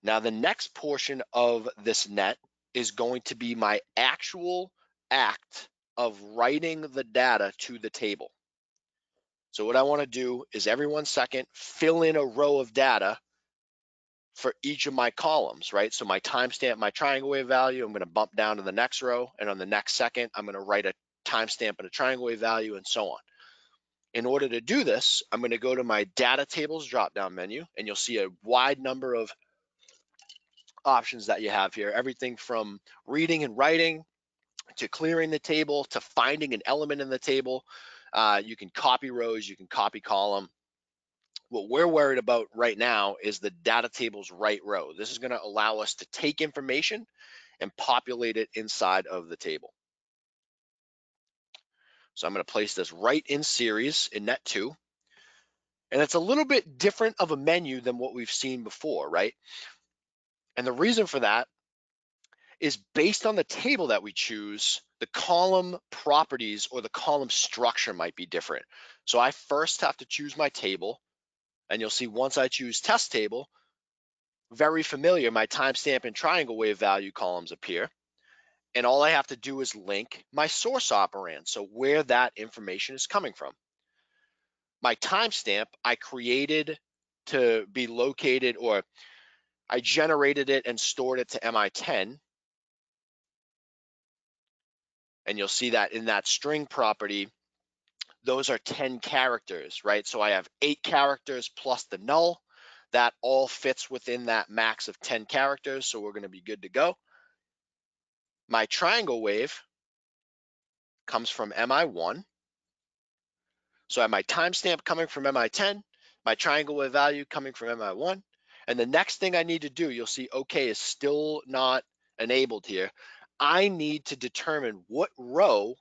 Now the next portion of this net is going to be my actual act of writing the data to the table. So what I want to do is every one second fill in a row of data for each of my columns, right? So my timestamp, my triangle wave value, I'm going to bump down to the next row, and on the next second, I'm going to write a timestamp and a triangle wave value, and so on. In order to do this, I'm going to go to my data tables drop-down menu, and you'll see a wide number of options that you have here. Everything from reading and writing to clearing the table to finding an element in the table. Uh, you can copy rows, you can copy column. What we're worried about right now is the data table's right row. This is going to allow us to take information and populate it inside of the table. So I'm going to place this right in series in net two. And it's a little bit different of a menu than what we've seen before, right? And the reason for that is based on the table that we choose, the column properties or the column structure might be different. So I first have to choose my table, and you'll see once I choose test table, very familiar, my timestamp and triangle wave value columns appear. And all I have to do is link my source operand, so where that information is coming from. My timestamp I created to be located or I generated it and stored it to MI10. And you'll see that in that string property, those are 10 characters, right? So I have eight characters plus the null. That all fits within that max of 10 characters, so we're gonna be good to go. My triangle wave comes from MI1. So I have my timestamp coming from MI10, my triangle wave value coming from MI1, and the next thing I need to do, you'll see OK is still not enabled here. I need to determine what row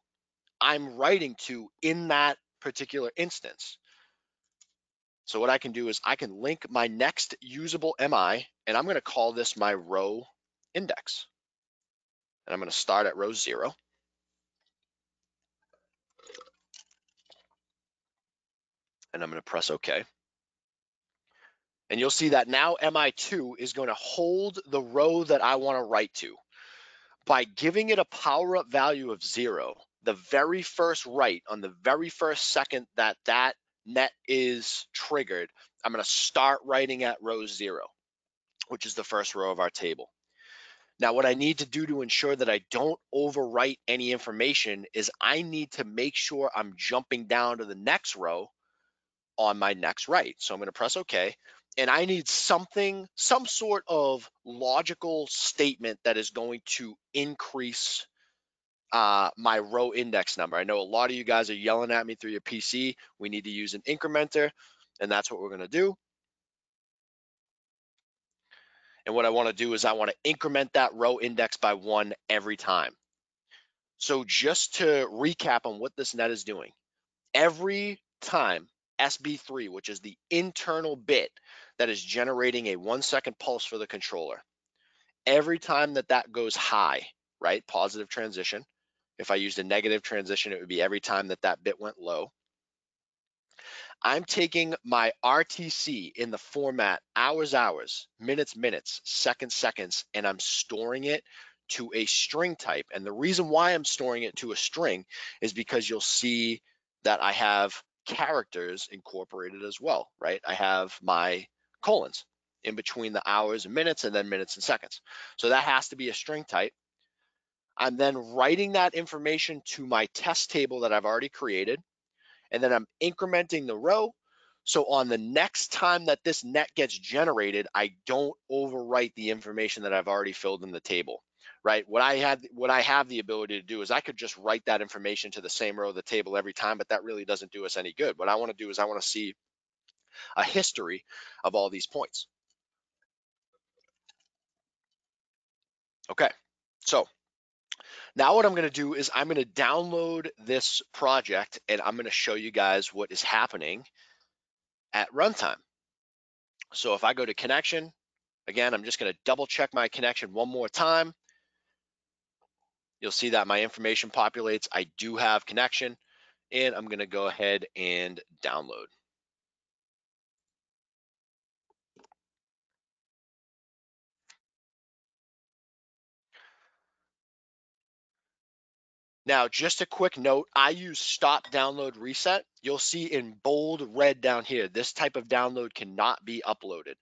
I'm writing to in that particular instance. So what I can do is I can link my next usable MI, and I'm going to call this my row index. And I'm going to start at row zero. And I'm going to press OK. And you'll see that now MI2 is going to hold the row that I want to write to. By giving it a power up value of zero, the very first write on the very first second that that net is triggered, I'm going to start writing at row zero, which is the first row of our table. Now, what I need to do to ensure that I don't overwrite any information is I need to make sure I'm jumping down to the next row on my next write. So I'm going to press OK and I need something, some sort of logical statement that is going to increase uh, my row index number. I know a lot of you guys are yelling at me through your PC. We need to use an incrementer, and that's what we're going to do. And what I want to do is I want to increment that row index by one every time. So just to recap on what this net is doing, every time SB3, which is the internal bit that is generating a one second pulse for the controller. Every time that that goes high, right, positive transition. If I used a negative transition, it would be every time that that bit went low. I'm taking my RTC in the format hours, hours, minutes, minutes, seconds, seconds, and I'm storing it to a string type. And the reason why I'm storing it to a string is because you'll see that I have characters incorporated as well, right? I have my colons in between the hours and minutes and then minutes and seconds. So that has to be a string type. I'm then writing that information to my test table that I've already created. And then I'm incrementing the row. So on the next time that this net gets generated, I don't overwrite the information that I've already filled in the table, right? What I had, what I have the ability to do is I could just write that information to the same row of the table every time, but that really doesn't do us any good. What I want to do is I want to see a history of all these points. Okay, so now what I'm gonna do is I'm gonna download this project and I'm gonna show you guys what is happening at runtime. So if I go to connection, again, I'm just gonna double check my connection one more time. You'll see that my information populates. I do have connection and I'm gonna go ahead and download. Now, just a quick note, I use stop download reset. You'll see in bold red down here, this type of download cannot be uploaded.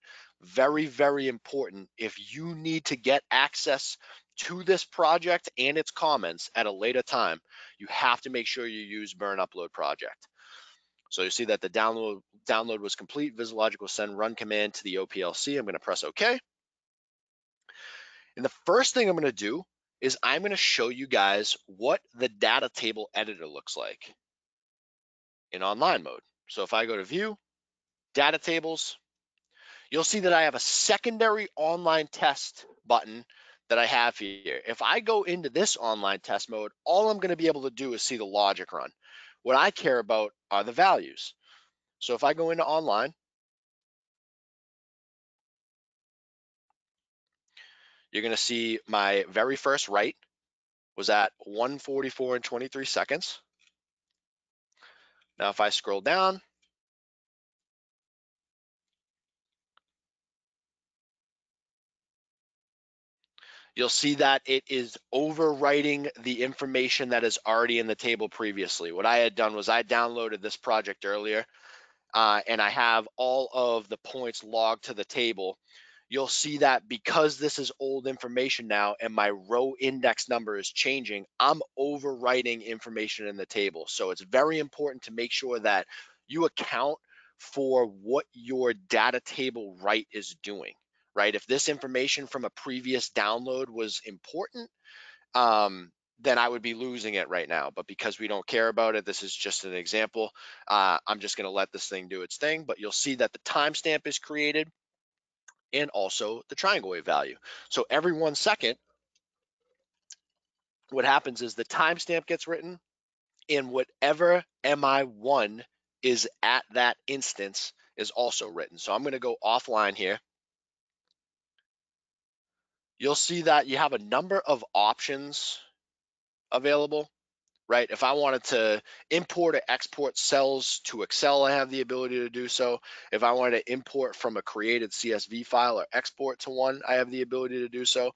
Very, very important. If you need to get access to this project and its comments at a later time, you have to make sure you use burn upload project. So you see that the download download was complete. VisiLogic will send run command to the OPLC. I'm going to press OK. And the first thing I'm going to do is I'm going to show you guys what the data table editor looks like in online mode. So if I go to view, data tables, you'll see that I have a secondary online test button that I have here. If I go into this online test mode, all I'm going to be able to do is see the logic run. What I care about are the values. So if I go into online, you're going to see my very first write was at 144 and 23 seconds. Now, if I scroll down, you'll see that it is overwriting the information that is already in the table previously. What I had done was I downloaded this project earlier uh, and I have all of the points logged to the table you'll see that because this is old information now and my row index number is changing, I'm overwriting information in the table. So it's very important to make sure that you account for what your data table write is doing, right? If this information from a previous download was important, um, then I would be losing it right now. But because we don't care about it, this is just an example. Uh, I'm just going to let this thing do its thing. But you'll see that the timestamp is created and also the triangle wave value. So every one second, what happens is the timestamp gets written and whatever MI1 is at that instance is also written. So I'm going to go offline here. You'll see that you have a number of options available right? If I wanted to import or export cells to Excel, I have the ability to do so. If I wanted to import from a created CSV file or export to one, I have the ability to do so.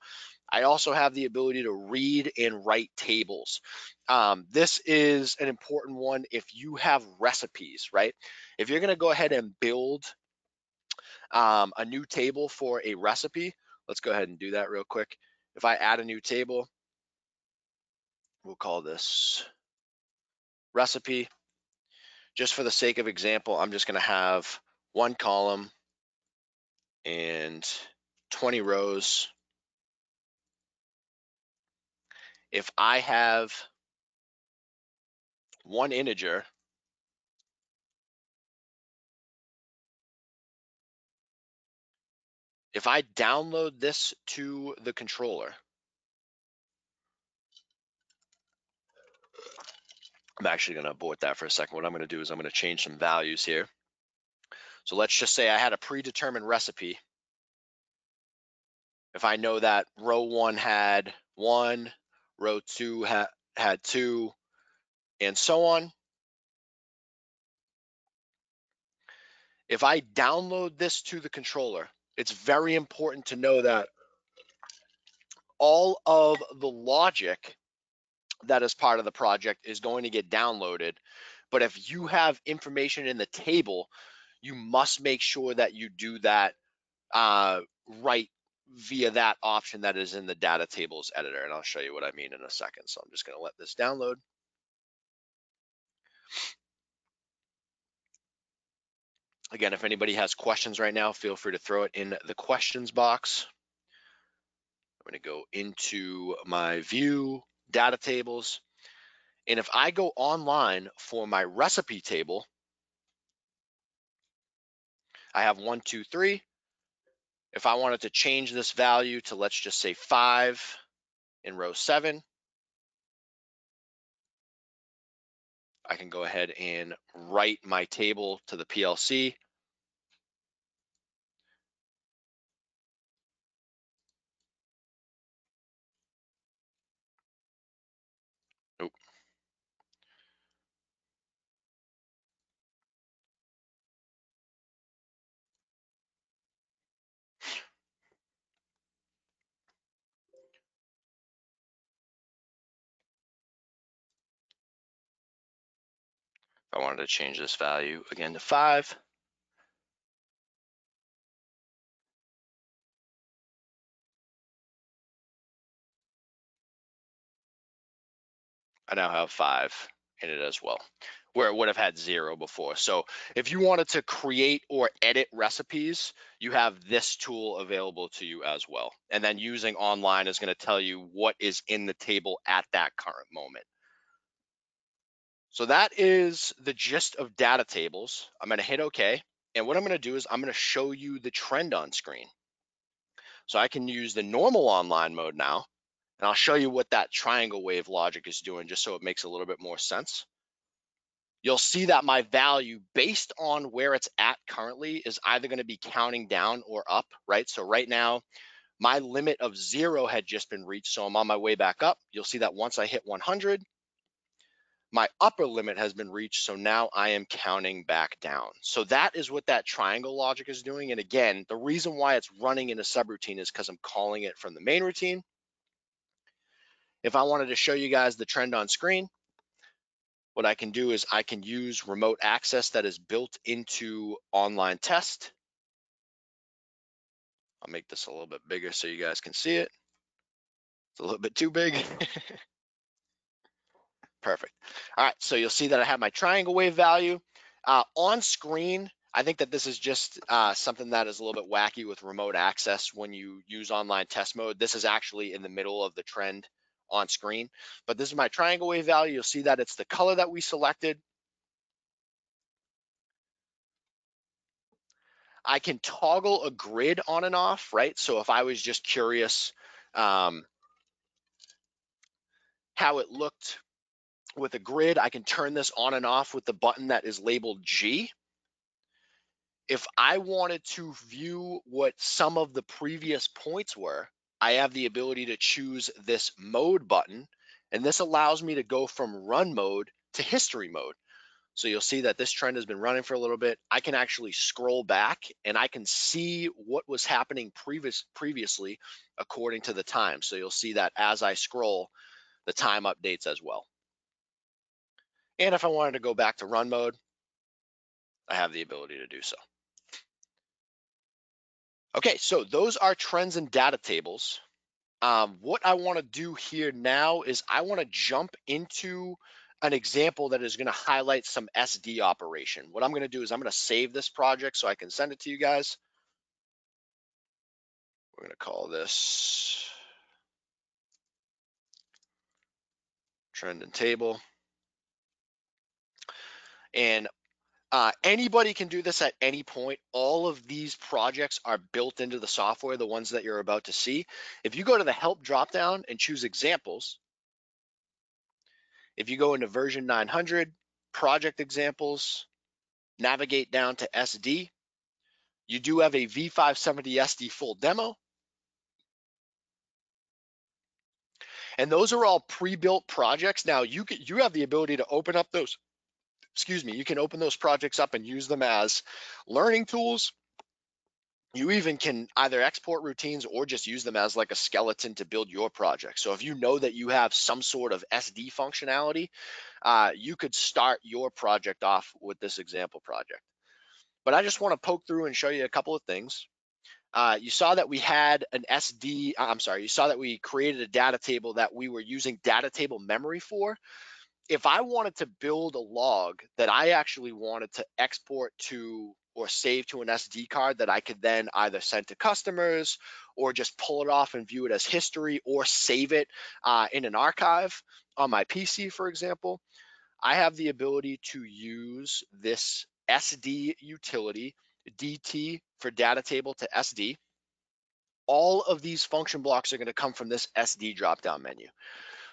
I also have the ability to read and write tables. Um, this is an important one if you have recipes, right? If you're gonna go ahead and build um, a new table for a recipe, let's go ahead and do that real quick. If I add a new table, we'll call this recipe. Just for the sake of example, I'm just gonna have one column and 20 rows. If I have one integer, if I download this to the controller, I'm actually going to abort that for a second. What I'm going to do is I'm going to change some values here. So let's just say I had a predetermined recipe. If I know that row one had one, row two ha had two, and so on. If I download this to the controller, it's very important to know that all of the logic that is part of the project is going to get downloaded. But if you have information in the table, you must make sure that you do that uh, right via that option that is in the data tables editor. And I'll show you what I mean in a second. So I'm just going to let this download. Again, if anybody has questions right now, feel free to throw it in the questions box. I'm going to go into my view, data tables. And if I go online for my recipe table, I have one, two, three. If I wanted to change this value to let's just say five in row seven, I can go ahead and write my table to the PLC. I wanted to change this value again to five. I now have five in it as well, where it would have had zero before. So if you wanted to create or edit recipes, you have this tool available to you as well. And then using online is going to tell you what is in the table at that current moment. So that is the gist of data tables. I'm going to hit OK. And what I'm going to do is I'm going to show you the trend on screen. So I can use the normal online mode now and I'll show you what that triangle wave logic is doing just so it makes a little bit more sense. You'll see that my value based on where it's at currently is either going to be counting down or up, right? So right now, my limit of zero had just been reached. So I'm on my way back up. You'll see that once I hit 100, my upper limit has been reached. So now I am counting back down. So that is what that triangle logic is doing. And again, the reason why it's running in a subroutine is because I'm calling it from the main routine. If I wanted to show you guys the trend on screen, what I can do is I can use remote access that is built into online test. I'll make this a little bit bigger so you guys can see it. It's a little bit too big. Perfect. All right, so you'll see that I have my triangle wave value. Uh, on screen, I think that this is just uh, something that is a little bit wacky with remote access when you use online test mode. This is actually in the middle of the trend on screen. But this is my triangle wave value. You'll see that it's the color that we selected. I can toggle a grid on and off, right? So if I was just curious um, how it looked with a grid, I can turn this on and off with the button that is labeled G. If I wanted to view what some of the previous points were, I have the ability to choose this mode button, and this allows me to go from run mode to history mode. So you'll see that this trend has been running for a little bit. I can actually scroll back and I can see what was happening previous previously according to the time. So you'll see that as I scroll, the time updates as well. And if I wanted to go back to run mode, I have the ability to do so. Okay, so those are trends and data tables. Um, what I want to do here now is I want to jump into an example that is going to highlight some SD operation. What I'm going to do is I'm going to save this project so I can send it to you guys. We're going to call this trend and table. And uh, anybody can do this at any point. All of these projects are built into the software, the ones that you're about to see. If you go to the help dropdown and choose examples, if you go into version 900, project examples, navigate down to SD, you do have a V570 SD full demo. And those are all pre-built projects. Now you can, you have the ability to open up those excuse me, you can open those projects up and use them as learning tools. You even can either export routines or just use them as like a skeleton to build your project. So if you know that you have some sort of SD functionality, uh, you could start your project off with this example project. But I just want to poke through and show you a couple of things. Uh, you saw that we had an SD, I'm sorry, you saw that we created a data table that we were using data table memory for if I wanted to build a log that I actually wanted to export to or save to an SD card that I could then either send to customers or just pull it off and view it as history or save it uh, in an archive on my PC, for example, I have the ability to use this SD utility, DT for data table to SD. All of these function blocks are going to come from this SD drop-down menu.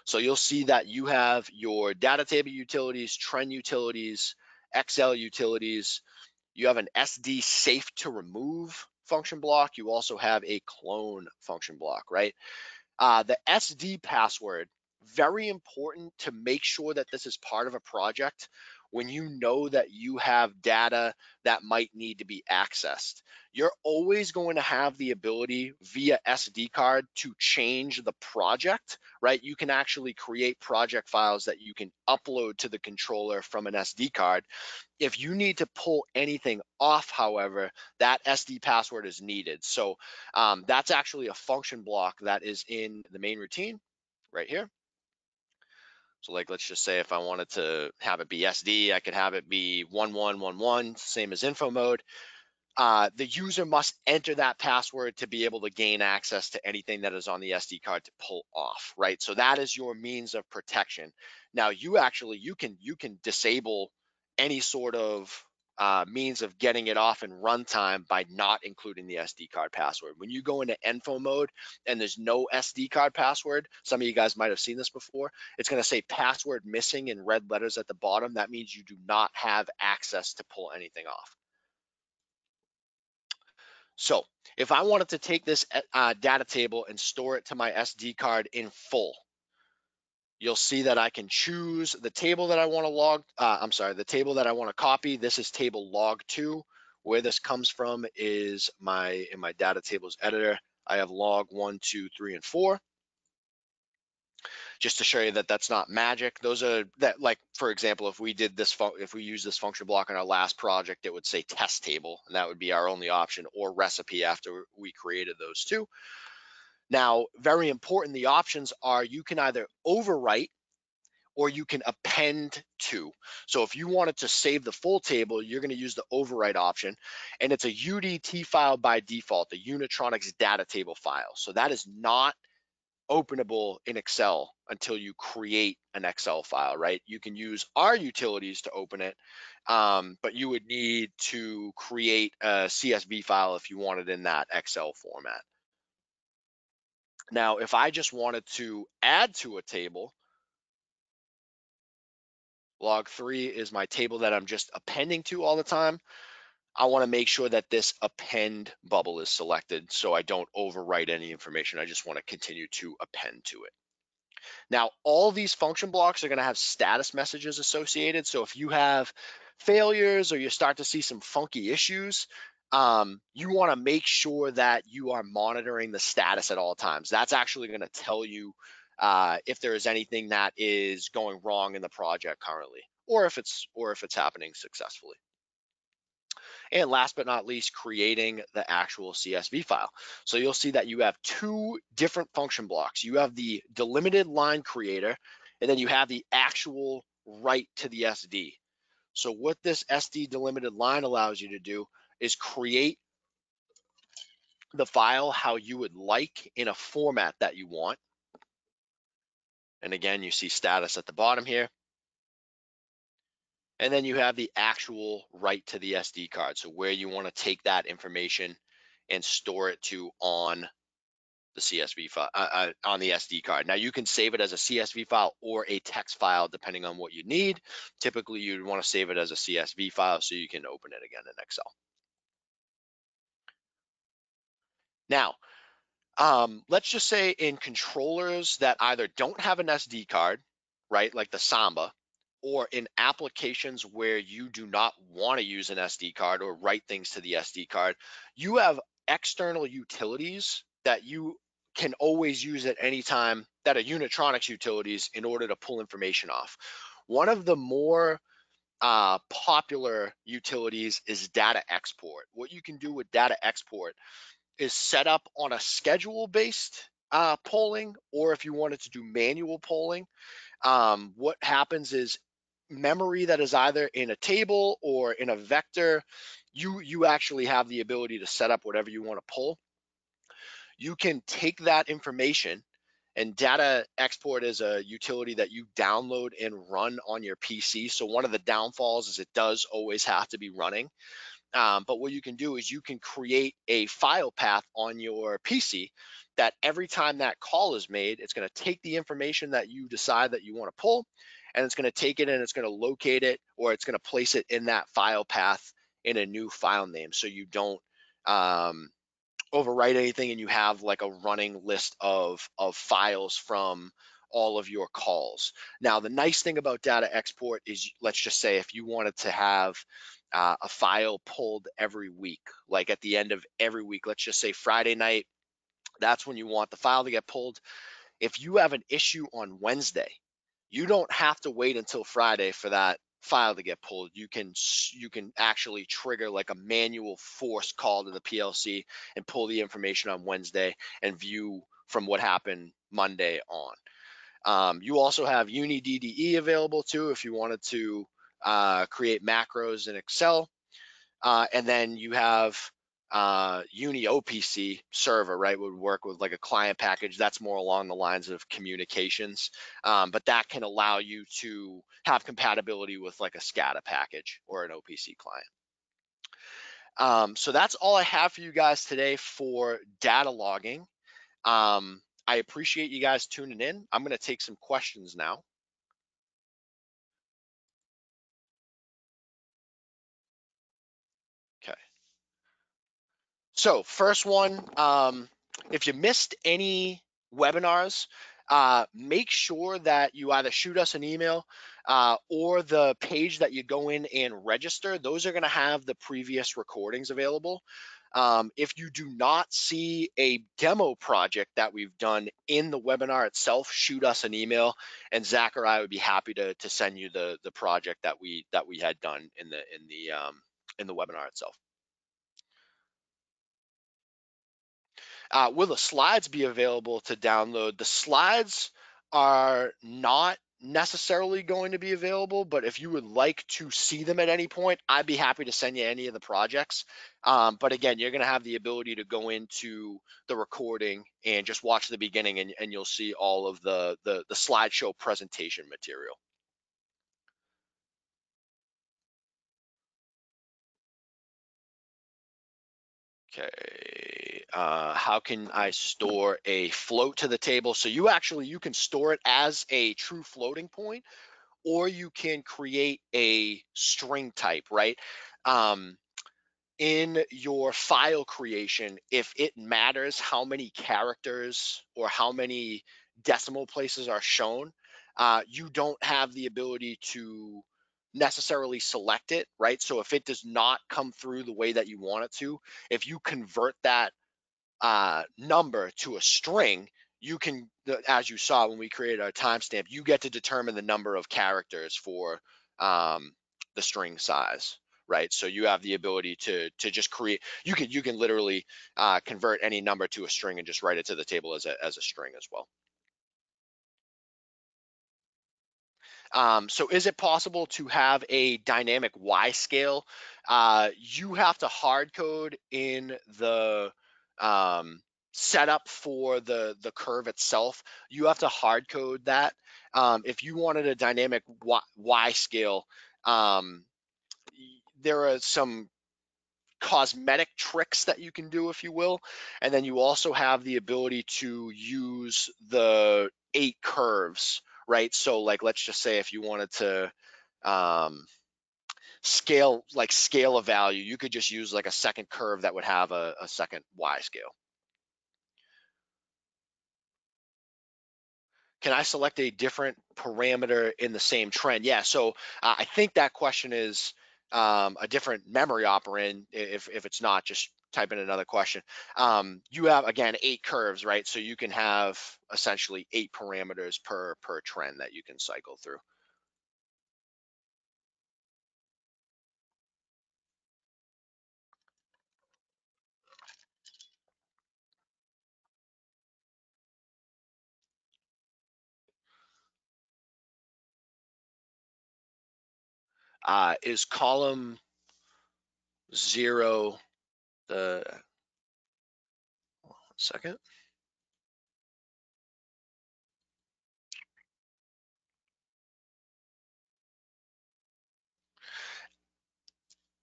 So you'll see that you have your data table utilities, trend utilities, Excel utilities. You have an SD safe to remove function block. You also have a clone function block, right? Uh, the SD password, very important to make sure that this is part of a project. When you know that you have data that might need to be accessed. You're always going to have the ability via SD card to change the project, right? You can actually create project files that you can upload to the controller from an SD card. If you need to pull anything off, however, that SD password is needed. So um, that's actually a function block that is in the main routine right here. So like, let's just say if I wanted to have it be SD, I could have it be 1111, same as info mode. Uh, the user must enter that password to be able to gain access to anything that is on the SD card to pull off, right? So that is your means of protection. Now you actually, you can, you can disable any sort of uh, means of getting it off in runtime by not including the SD card password. When you go into info mode and there's no SD card password, some of you guys might have seen this before, it's gonna say password missing in red letters at the bottom. That means you do not have access to pull anything off. So if I wanted to take this uh, data table and store it to my SD card in full, you'll see that I can choose the table that I want to log. Uh, I'm sorry, the table that I want to copy. This is table log two. Where this comes from is my in my data tables editor. I have log one, two, three, and four. Just to show you that that's not magic. Those are that like, for example, if we did this, if we use this function block in our last project, it would say test table, and that would be our only option or recipe after we created those two. Now, very important, the options are you can either overwrite or you can append to. So if you wanted to save the full table, you're going to use the overwrite option. And it's a UDT file by default, the Unitronics data table file. So that is not openable in Excel until you create an Excel file, right? You can use our utilities to open it, um, but you would need to create a CSV file if you wanted in that Excel format. Now, if I just wanted to add to a table, log three is my table that I'm just appending to all the time. I wanna make sure that this append bubble is selected so I don't overwrite any information. I just wanna continue to append to it. Now, all these function blocks are gonna have status messages associated. So if you have failures or you start to see some funky issues, um, you want to make sure that you are monitoring the status at all times. That's actually going to tell you uh, if there is anything that is going wrong in the project currently, or if it's or if it's happening successfully. And last but not least, creating the actual CSV file. So you'll see that you have two different function blocks. You have the delimited line creator, and then you have the actual write to the SD. So what this SD delimited line allows you to do is create the file how you would like in a format that you want. And again, you see status at the bottom here. And then you have the actual write to the SD card. So where you want to take that information and store it to on the CSV file, uh, uh, on the SD card. Now you can save it as a CSV file or a text file, depending on what you need. Typically, you'd want to save it as a CSV file so you can open it again in Excel. Now, um, let's just say in controllers that either don't have an SD card, right, like the Samba, or in applications where you do not want to use an SD card or write things to the SD card, you have external utilities that you can always use at any time that are Unitronics utilities in order to pull information off. One of the more uh, popular utilities is DataXport. What you can do with DataXport is set up on a schedule based uh, polling, or if you wanted to do manual polling, um, what happens is memory that is either in a table or in a vector, you, you actually have the ability to set up whatever you want to pull. You can take that information and data export is a utility that you download and run on your PC. So one of the downfalls is it does always have to be running. Um, but what you can do is you can create a file path on your PC that every time that call is made, it's going to take the information that you decide that you want to pull, and it's going to take it and it's going to locate it or it's going to place it in that file path in a new file name so you don't um, overwrite anything and you have like a running list of, of files from all of your calls. Now, the nice thing about DataXport is, let's just say if you wanted to have uh, a file pulled every week, like at the end of every week, let's just say Friday night, that's when you want the file to get pulled. If you have an issue on Wednesday, you don't have to wait until Friday for that file to get pulled. You can you can actually trigger like a manual force call to the PLC and pull the information on Wednesday and view from what happened Monday on. Um, you also have UniDDE available too if you wanted to uh, create macros in Excel. Uh, and then you have uh, UniOPC server, right, would work with like a client package. That's more along the lines of communications, um, but that can allow you to have compatibility with like a SCADA package or an OPC client. Um, so that's all I have for you guys today for data logging. Um, I appreciate you guys tuning in. I'm going to take some questions now. So first one, um, if you missed any webinars, uh, make sure that you either shoot us an email uh, or the page that you go in and register. Those are going to have the previous recordings available. Um, if you do not see a demo project that we've done in the webinar itself, shoot us an email, and Zach or I would be happy to to send you the the project that we that we had done in the in the um, in the webinar itself. Uh, will the slides be available to download? The slides are not necessarily going to be available, but if you would like to see them at any point, I'd be happy to send you any of the projects. Um, but again, you're going to have the ability to go into the recording and just watch the beginning and, and you'll see all of the, the, the slideshow presentation material. Okay uh, how can I store a float to the table? So you actually, you can store it as a true floating point, or you can create a string type, right? Um, in your file creation, if it matters how many characters or how many decimal places are shown, uh, you don't have the ability to necessarily select it, right? So if it does not come through the way that you want it to, if you convert that uh, number to a string, you can, as you saw when we created our timestamp, you get to determine the number of characters for um, the string size, right? So you have the ability to to just create. You can you can literally uh, convert any number to a string and just write it to the table as a as a string as well. Um, so is it possible to have a dynamic Y scale? Uh, you have to hard code in the um, setup for the the curve itself. You have to hard code that. Um, if you wanted a dynamic y, y scale, um, there are some cosmetic tricks that you can do, if you will, and then you also have the ability to use the eight curves, right? So, like, let's just say if you wanted to um, scale like scale a value, you could just use like a second curve that would have a, a second Y scale. Can I select a different parameter in the same trend? Yeah, so uh, I think that question is um, a different memory operand. If, if it's not, just type in another question. Um, you have, again, eight curves, right? So you can have essentially eight parameters per, per trend that you can cycle through. Uh, is column zero the one second.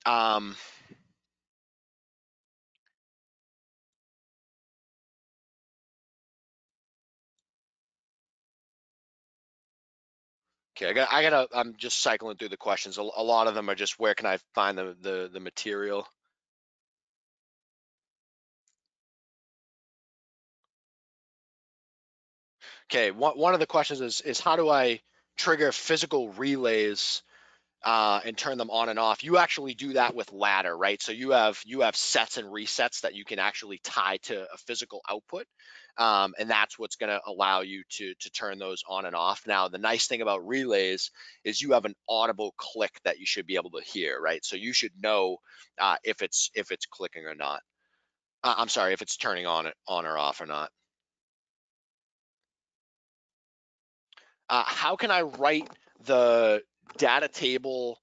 Um, Okay, I got, I gotta, I'm just cycling through the questions. A, a lot of them are just where can I find the, the, the material? Okay, one, one of the questions is, is how do I trigger physical relays uh, and turn them on and off. You actually do that with ladder, right? So you have you have sets and resets that you can actually tie to a physical output, um, and that's what's going to allow you to to turn those on and off. Now, the nice thing about relays is you have an audible click that you should be able to hear, right? So you should know uh, if it's if it's clicking or not. Uh, I'm sorry, if it's turning on on or off or not. Uh, how can I write the data table,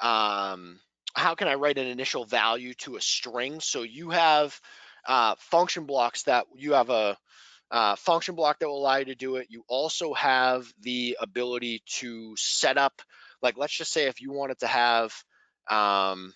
um, how can I write an initial value to a string? So you have uh, function blocks that you have a uh, function block that will allow you to do it. You also have the ability to set up, like let's just say if you wanted to have um,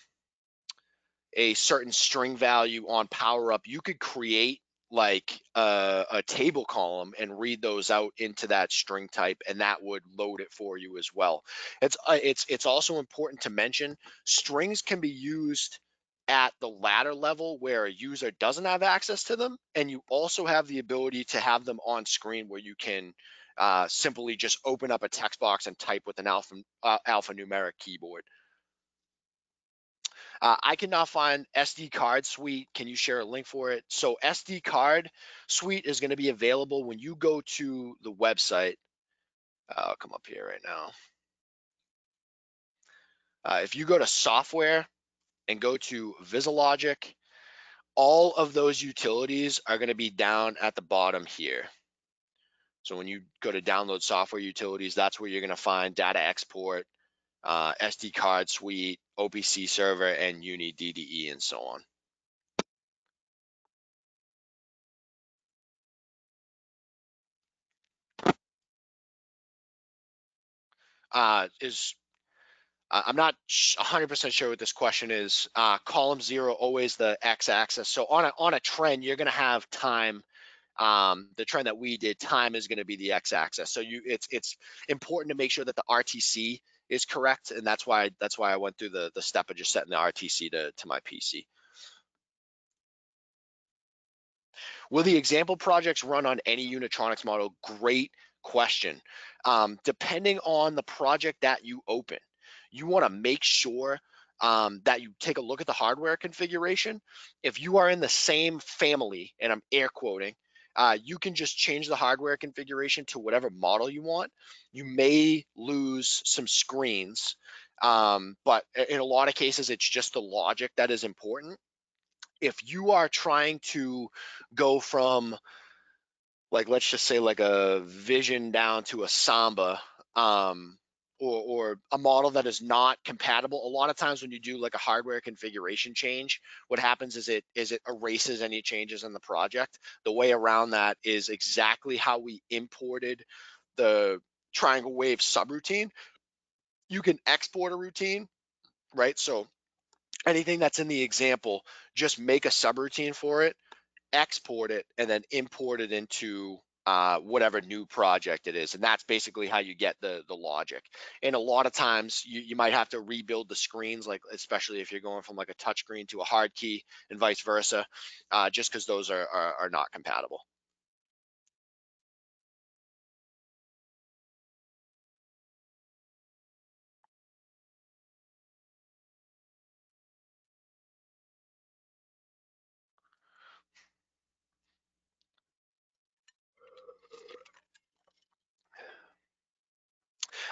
a certain string value on power up, you could create like a, a, table column and read those out into that string type and that would load it for you as well. It's uh, it's it's also important to mention strings can be used at the ladder level where a user doesn't have access to them and you also have the ability to have them on screen where you can uh, simply just open up a text box and type with an alpha uh, alphanumeric keyboard uh, I cannot find SD card suite. Can you share a link for it? So SD card suite is going to be available when you go to the website. Uh, I'll come up here right now. Uh, if you go to software and go to VisiLogic, all of those utilities are going to be down at the bottom here. So when you go to download software utilities, that's where you're going to find DataXport, uh, SD card suite, OPC server, and UniDDE, and so on. Uh, is I'm not 100% sure what this question is. Uh, column zero always the x-axis. So on a on a trend, you're going to have time. Um, the trend that we did, time is going to be the x-axis. So you, it's it's important to make sure that the RTC is correct, and that's why that's why I went through the the step of just setting the RTC to to my PC. Will the example projects run on any Unitronics model? Great question. Um, depending on the project that you open, you want to make sure um, that you take a look at the hardware configuration. If you are in the same family, and I'm air quoting, uh, you can just change the hardware configuration to whatever model you want. You may lose some screens, um, but in a lot of cases, it's just the logic that is important. If you are trying to go from like let's just say like a vision down to a Samba um, or, or a model that is not compatible. A lot of times when you do like a hardware configuration change, what happens is it is it erases any changes in the project. The way around that is exactly how we imported the triangle wave subroutine. You can export a routine, right? So anything that's in the example, just make a subroutine for it, export it, and then import it into uh, whatever new project it is. And that's basically how you get the, the logic. And a lot of times you, you might have to rebuild the screens, like especially if you're going from like a touch screen to a hard key and vice versa, uh, just because those are, are, are not compatible.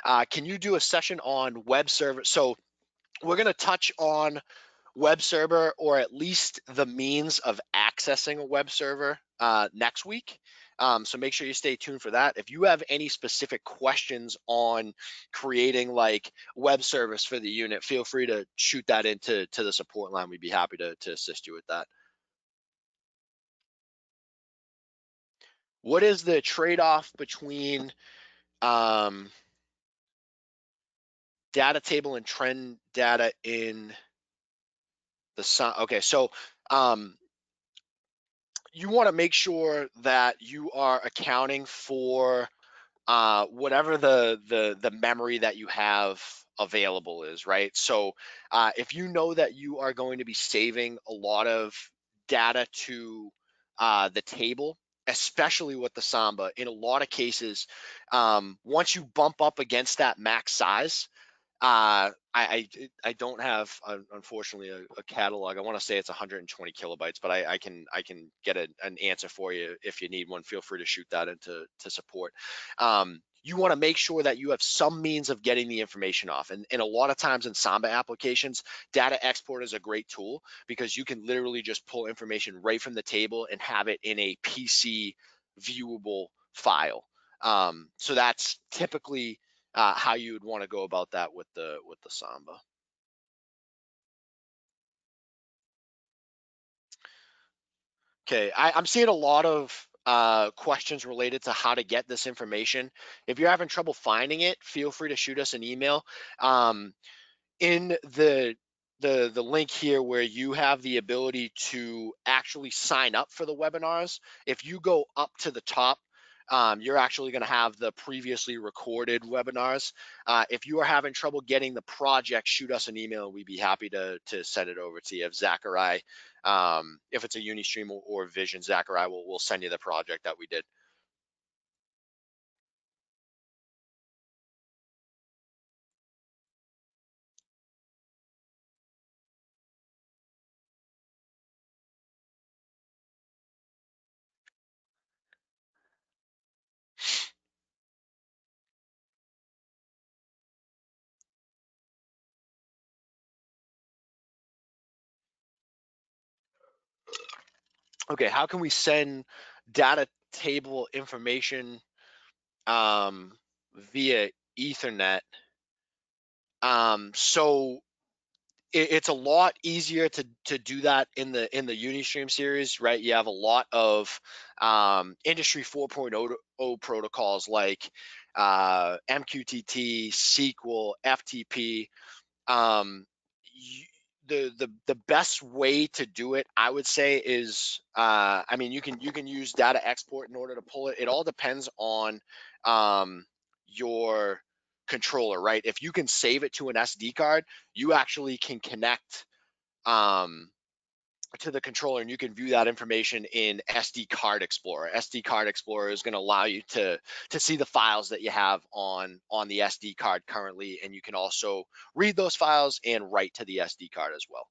Uh, can you do a session on web server? So we're going to touch on web server or at least the means of accessing a web server uh, next week. Um, so make sure you stay tuned for that. If you have any specific questions on creating like web service for the unit, feel free to shoot that into to the support line. We'd be happy to, to assist you with that. What is the trade-off between um, data table and trend data in the sun. Okay, so um, you want to make sure that you are accounting for uh, whatever the the the memory that you have available is, right? So uh, if you know that you are going to be saving a lot of data to uh, the table especially with the Samba, in a lot of cases, um, once you bump up against that max size, uh, I, I, I don't have uh, unfortunately a, a, catalog. I want to say it's 120 kilobytes, but I, I can I can get a, an answer for you if you need one. Feel free to shoot that into to support. Um, you want to make sure that you have some means of getting the information off. And, and a lot of times in Samba applications, DataXport is a great tool because you can literally just pull information right from the table and have it in a PC viewable file. Um, so that's typically uh, how you would want to go about that with the with the Samba. Okay, I, am seeing a lot of uh, questions related to how to get this information. If you're having trouble finding it, feel free to shoot us an email. Um, in the the the link here where you have the ability to actually sign up for the webinars, if you go up to the top um, you're actually going to have the previously recorded webinars. Uh, if you are having trouble getting the project, shoot us an email we'd be happy to, to send it over to you. If Zachary, um, if it's a UniStream or, or Vision, Zachary will will send you the project that we did. Okay, how can we send data table information um, via Ethernet? Um, so it, it's a lot easier to to do that in the in the UniStream series, right? You have a lot of um, industry 4.0 protocols like uh, MQTT, SQL, FTP. Um, the the the best way to do it, I would say, is uh, I mean you can you can use DataXport in order to pull it. It all depends on um, your controller, right? If you can save it to an SD card, you actually can connect um, to the controller and you can view that information in SD Card Explorer. SD Card Explorer is going to allow you to to see the files that you have on on the SD card currently, and you can also read those files and write to the SD card as well.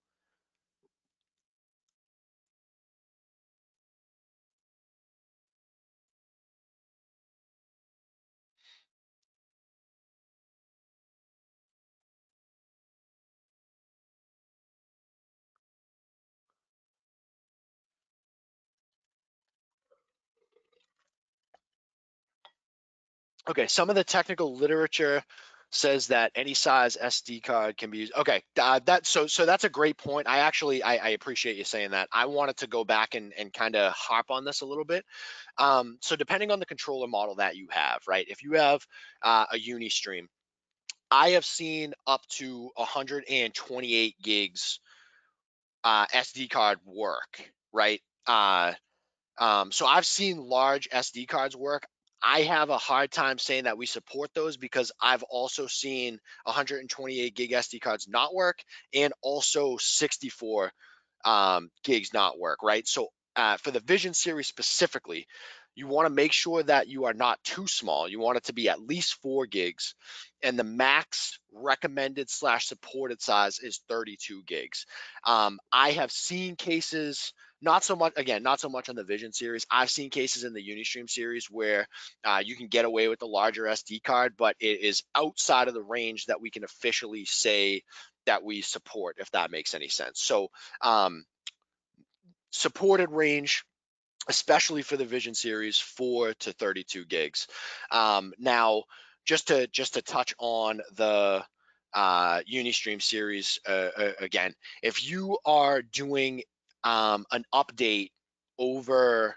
Okay, some of the technical literature says that any size SD card can be used. Okay, uh, that so so that's a great point. I actually I, I appreciate you saying that. I wanted to go back and and kind of harp on this a little bit. Um, so depending on the controller model that you have, right? If you have uh, a UniStream, I have seen up to 128 gigs uh, SD card work, right? Uh, um, so I've seen large SD cards work. I have a hard time saying that we support those because I've also seen 128 gig SD cards not work and also 64 um, gigs not work, right? So uh, for the Vision series specifically, you want to make sure that you are not too small. You want it to be at least four gigs, and the max recommended slash supported size is 32 gigs. Um, I have seen cases not so much, again, not so much on the Vision series. I've seen cases in the UniStream series where uh, you can get away with the larger SD card, but it is outside of the range that we can officially say that we support, if that makes any sense. So, um, supported range especially for the Vision series, four to 32 gigs. Um, now, just to just to touch on the uh, UniStream series uh, uh, again, if you are doing um, an update over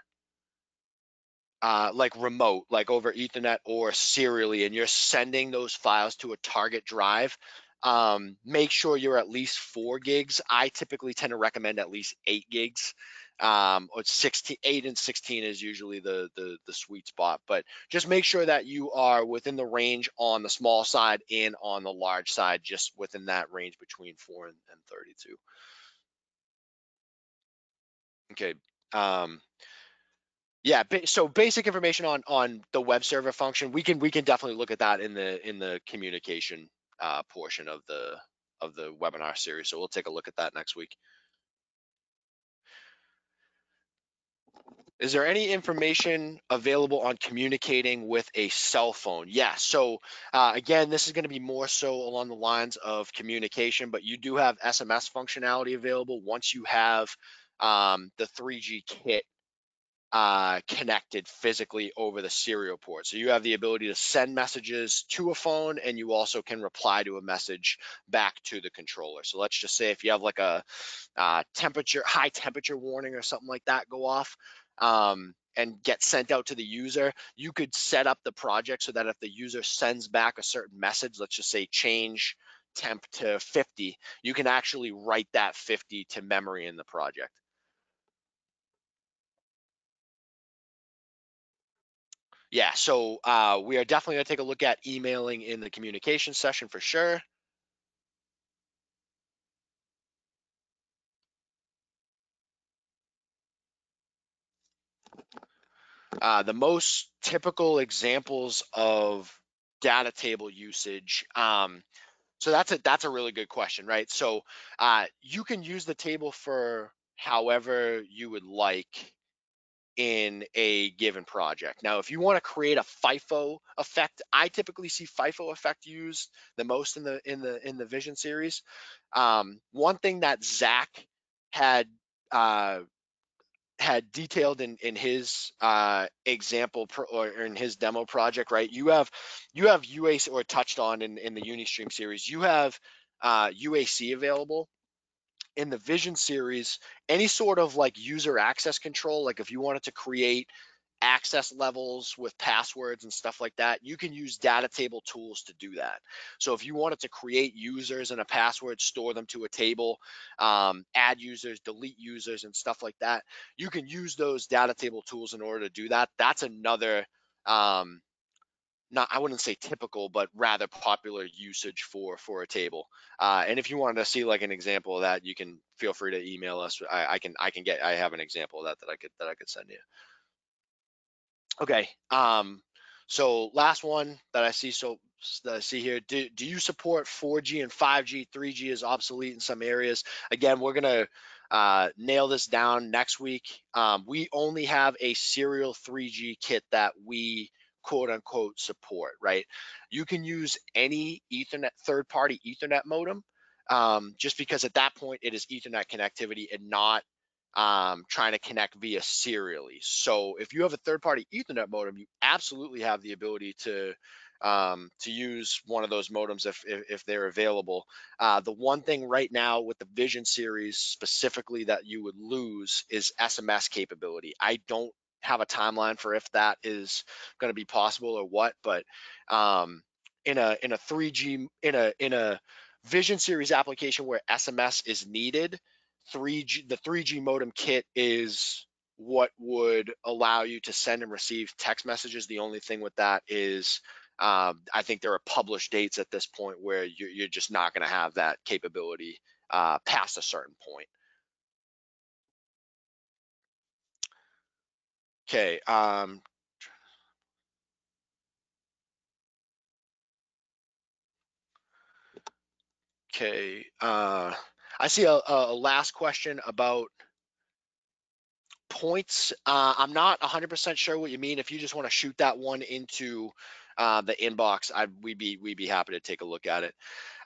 uh, like remote, like over Ethernet or serially, and you're sending those files to a target drive, um, make sure you're at least four gigs. I typically tend to recommend at least eight gigs. Um, or 16, 8 and 16 is usually the, the the sweet spot, but just make sure that you are within the range on the small side and on the large side, just within that range between four and, and 32. Okay. Um, Yeah, so basic information on on the web server function. We can we can definitely look at that in the in the communication uh, portion of the of the webinar series. So we'll take a look at that next week. Is there any information available on communicating with a cell phone? Yes. Yeah, so uh, again, this is going to be more so along the lines of communication, but you do have SMS functionality available once you have um, the 3G kit uh, connected physically over the serial port. So you have the ability to send messages to a phone and you also can reply to a message back to the controller. So let's just say if you have like a uh, temperature, high temperature warning or something like that go off, um, and get sent out to the user, you could set up the project so that if the user sends back a certain message, let's just say change temp to 50, you can actually write that 50 to memory in the project. Yeah, so uh, we are definitely gonna take a look at emailing in the communication session for sure. Uh, the most typical examples of data table usage. Um, so that's a that's a really good question, right? So uh, you can use the table for however you would like in a given project. Now, if you want to create a FIFO effect, I typically see FIFO effect used the most in the in the in the Vision series. Um, one thing that Zach had uh, had detailed in in his uh, example pro, or in his demo project, right? You have you have UAC or touched on in in the UniStream series. You have uh, UAC available in the Vision series. Any sort of like user access control, like if you wanted to create access levels with passwords and stuff like that, you can use data table tools to do that. So if you wanted to create users and a password, store them to a table, um, add users, delete users and stuff like that, you can use those data table tools in order to do that. That's another um, not I wouldn't say typical, but rather popular usage for for a table. Uh, and if you wanted to see like an example of that, you can feel free to email us. I, I can I can get I have an example of that that I could that I could send you. Okay. Um, so last one that I see so that I see here, do, do you support 4G and 5G? 3G is obsolete in some areas. Again, we're gonna uh, nail this down next week. Um, we only have a serial 3G kit that we quote unquote support, right? You can use any Ethernet third party Ethernet modem um, just because at that point it is Ethernet connectivity and not um, trying to connect via serially. So if you have a third-party Ethernet modem, you absolutely have the ability to um, to use one of those modems if if, if they're available. Uh, the one thing right now with the Vision series specifically that you would lose is SMS capability. I don't have a timeline for if that is going to be possible or what, but um, in a in a 3G in a in a Vision series application where SMS is needed, 3G, the 3G modem kit is what would allow you to send and receive text messages. The only thing with that is um, I think there are published dates at this point where you're, you're just not going to have that capability uh, past a certain point. Okay. Um, okay. Uh, I see a, a last question about points. Uh, I'm not 100% sure what you mean. If you just want to shoot that one into uh, the inbox, I we'd be we'd be happy to take a look at it.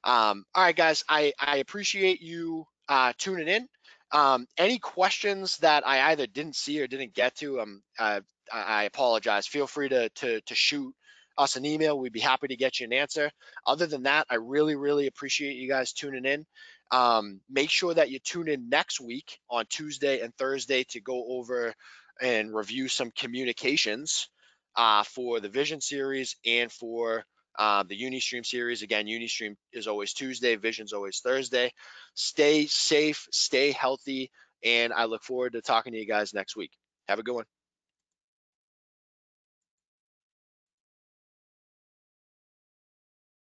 Um, all right, guys, I I appreciate you uh, tuning in. Um, any questions that I either didn't see or didn't get to, um, uh, I apologize. Feel free to to to shoot us an email. We'd be happy to get you an answer. Other than that, I really, really appreciate you guys tuning in. Um, make sure that you tune in next week on Tuesday and Thursday to go over and review some communications uh, for the Vision series and for uh, the UniStream series. Again, UniStream is always Tuesday, Vision's always Thursday. Stay safe, stay healthy, and I look forward to talking to you guys next week. Have a good one.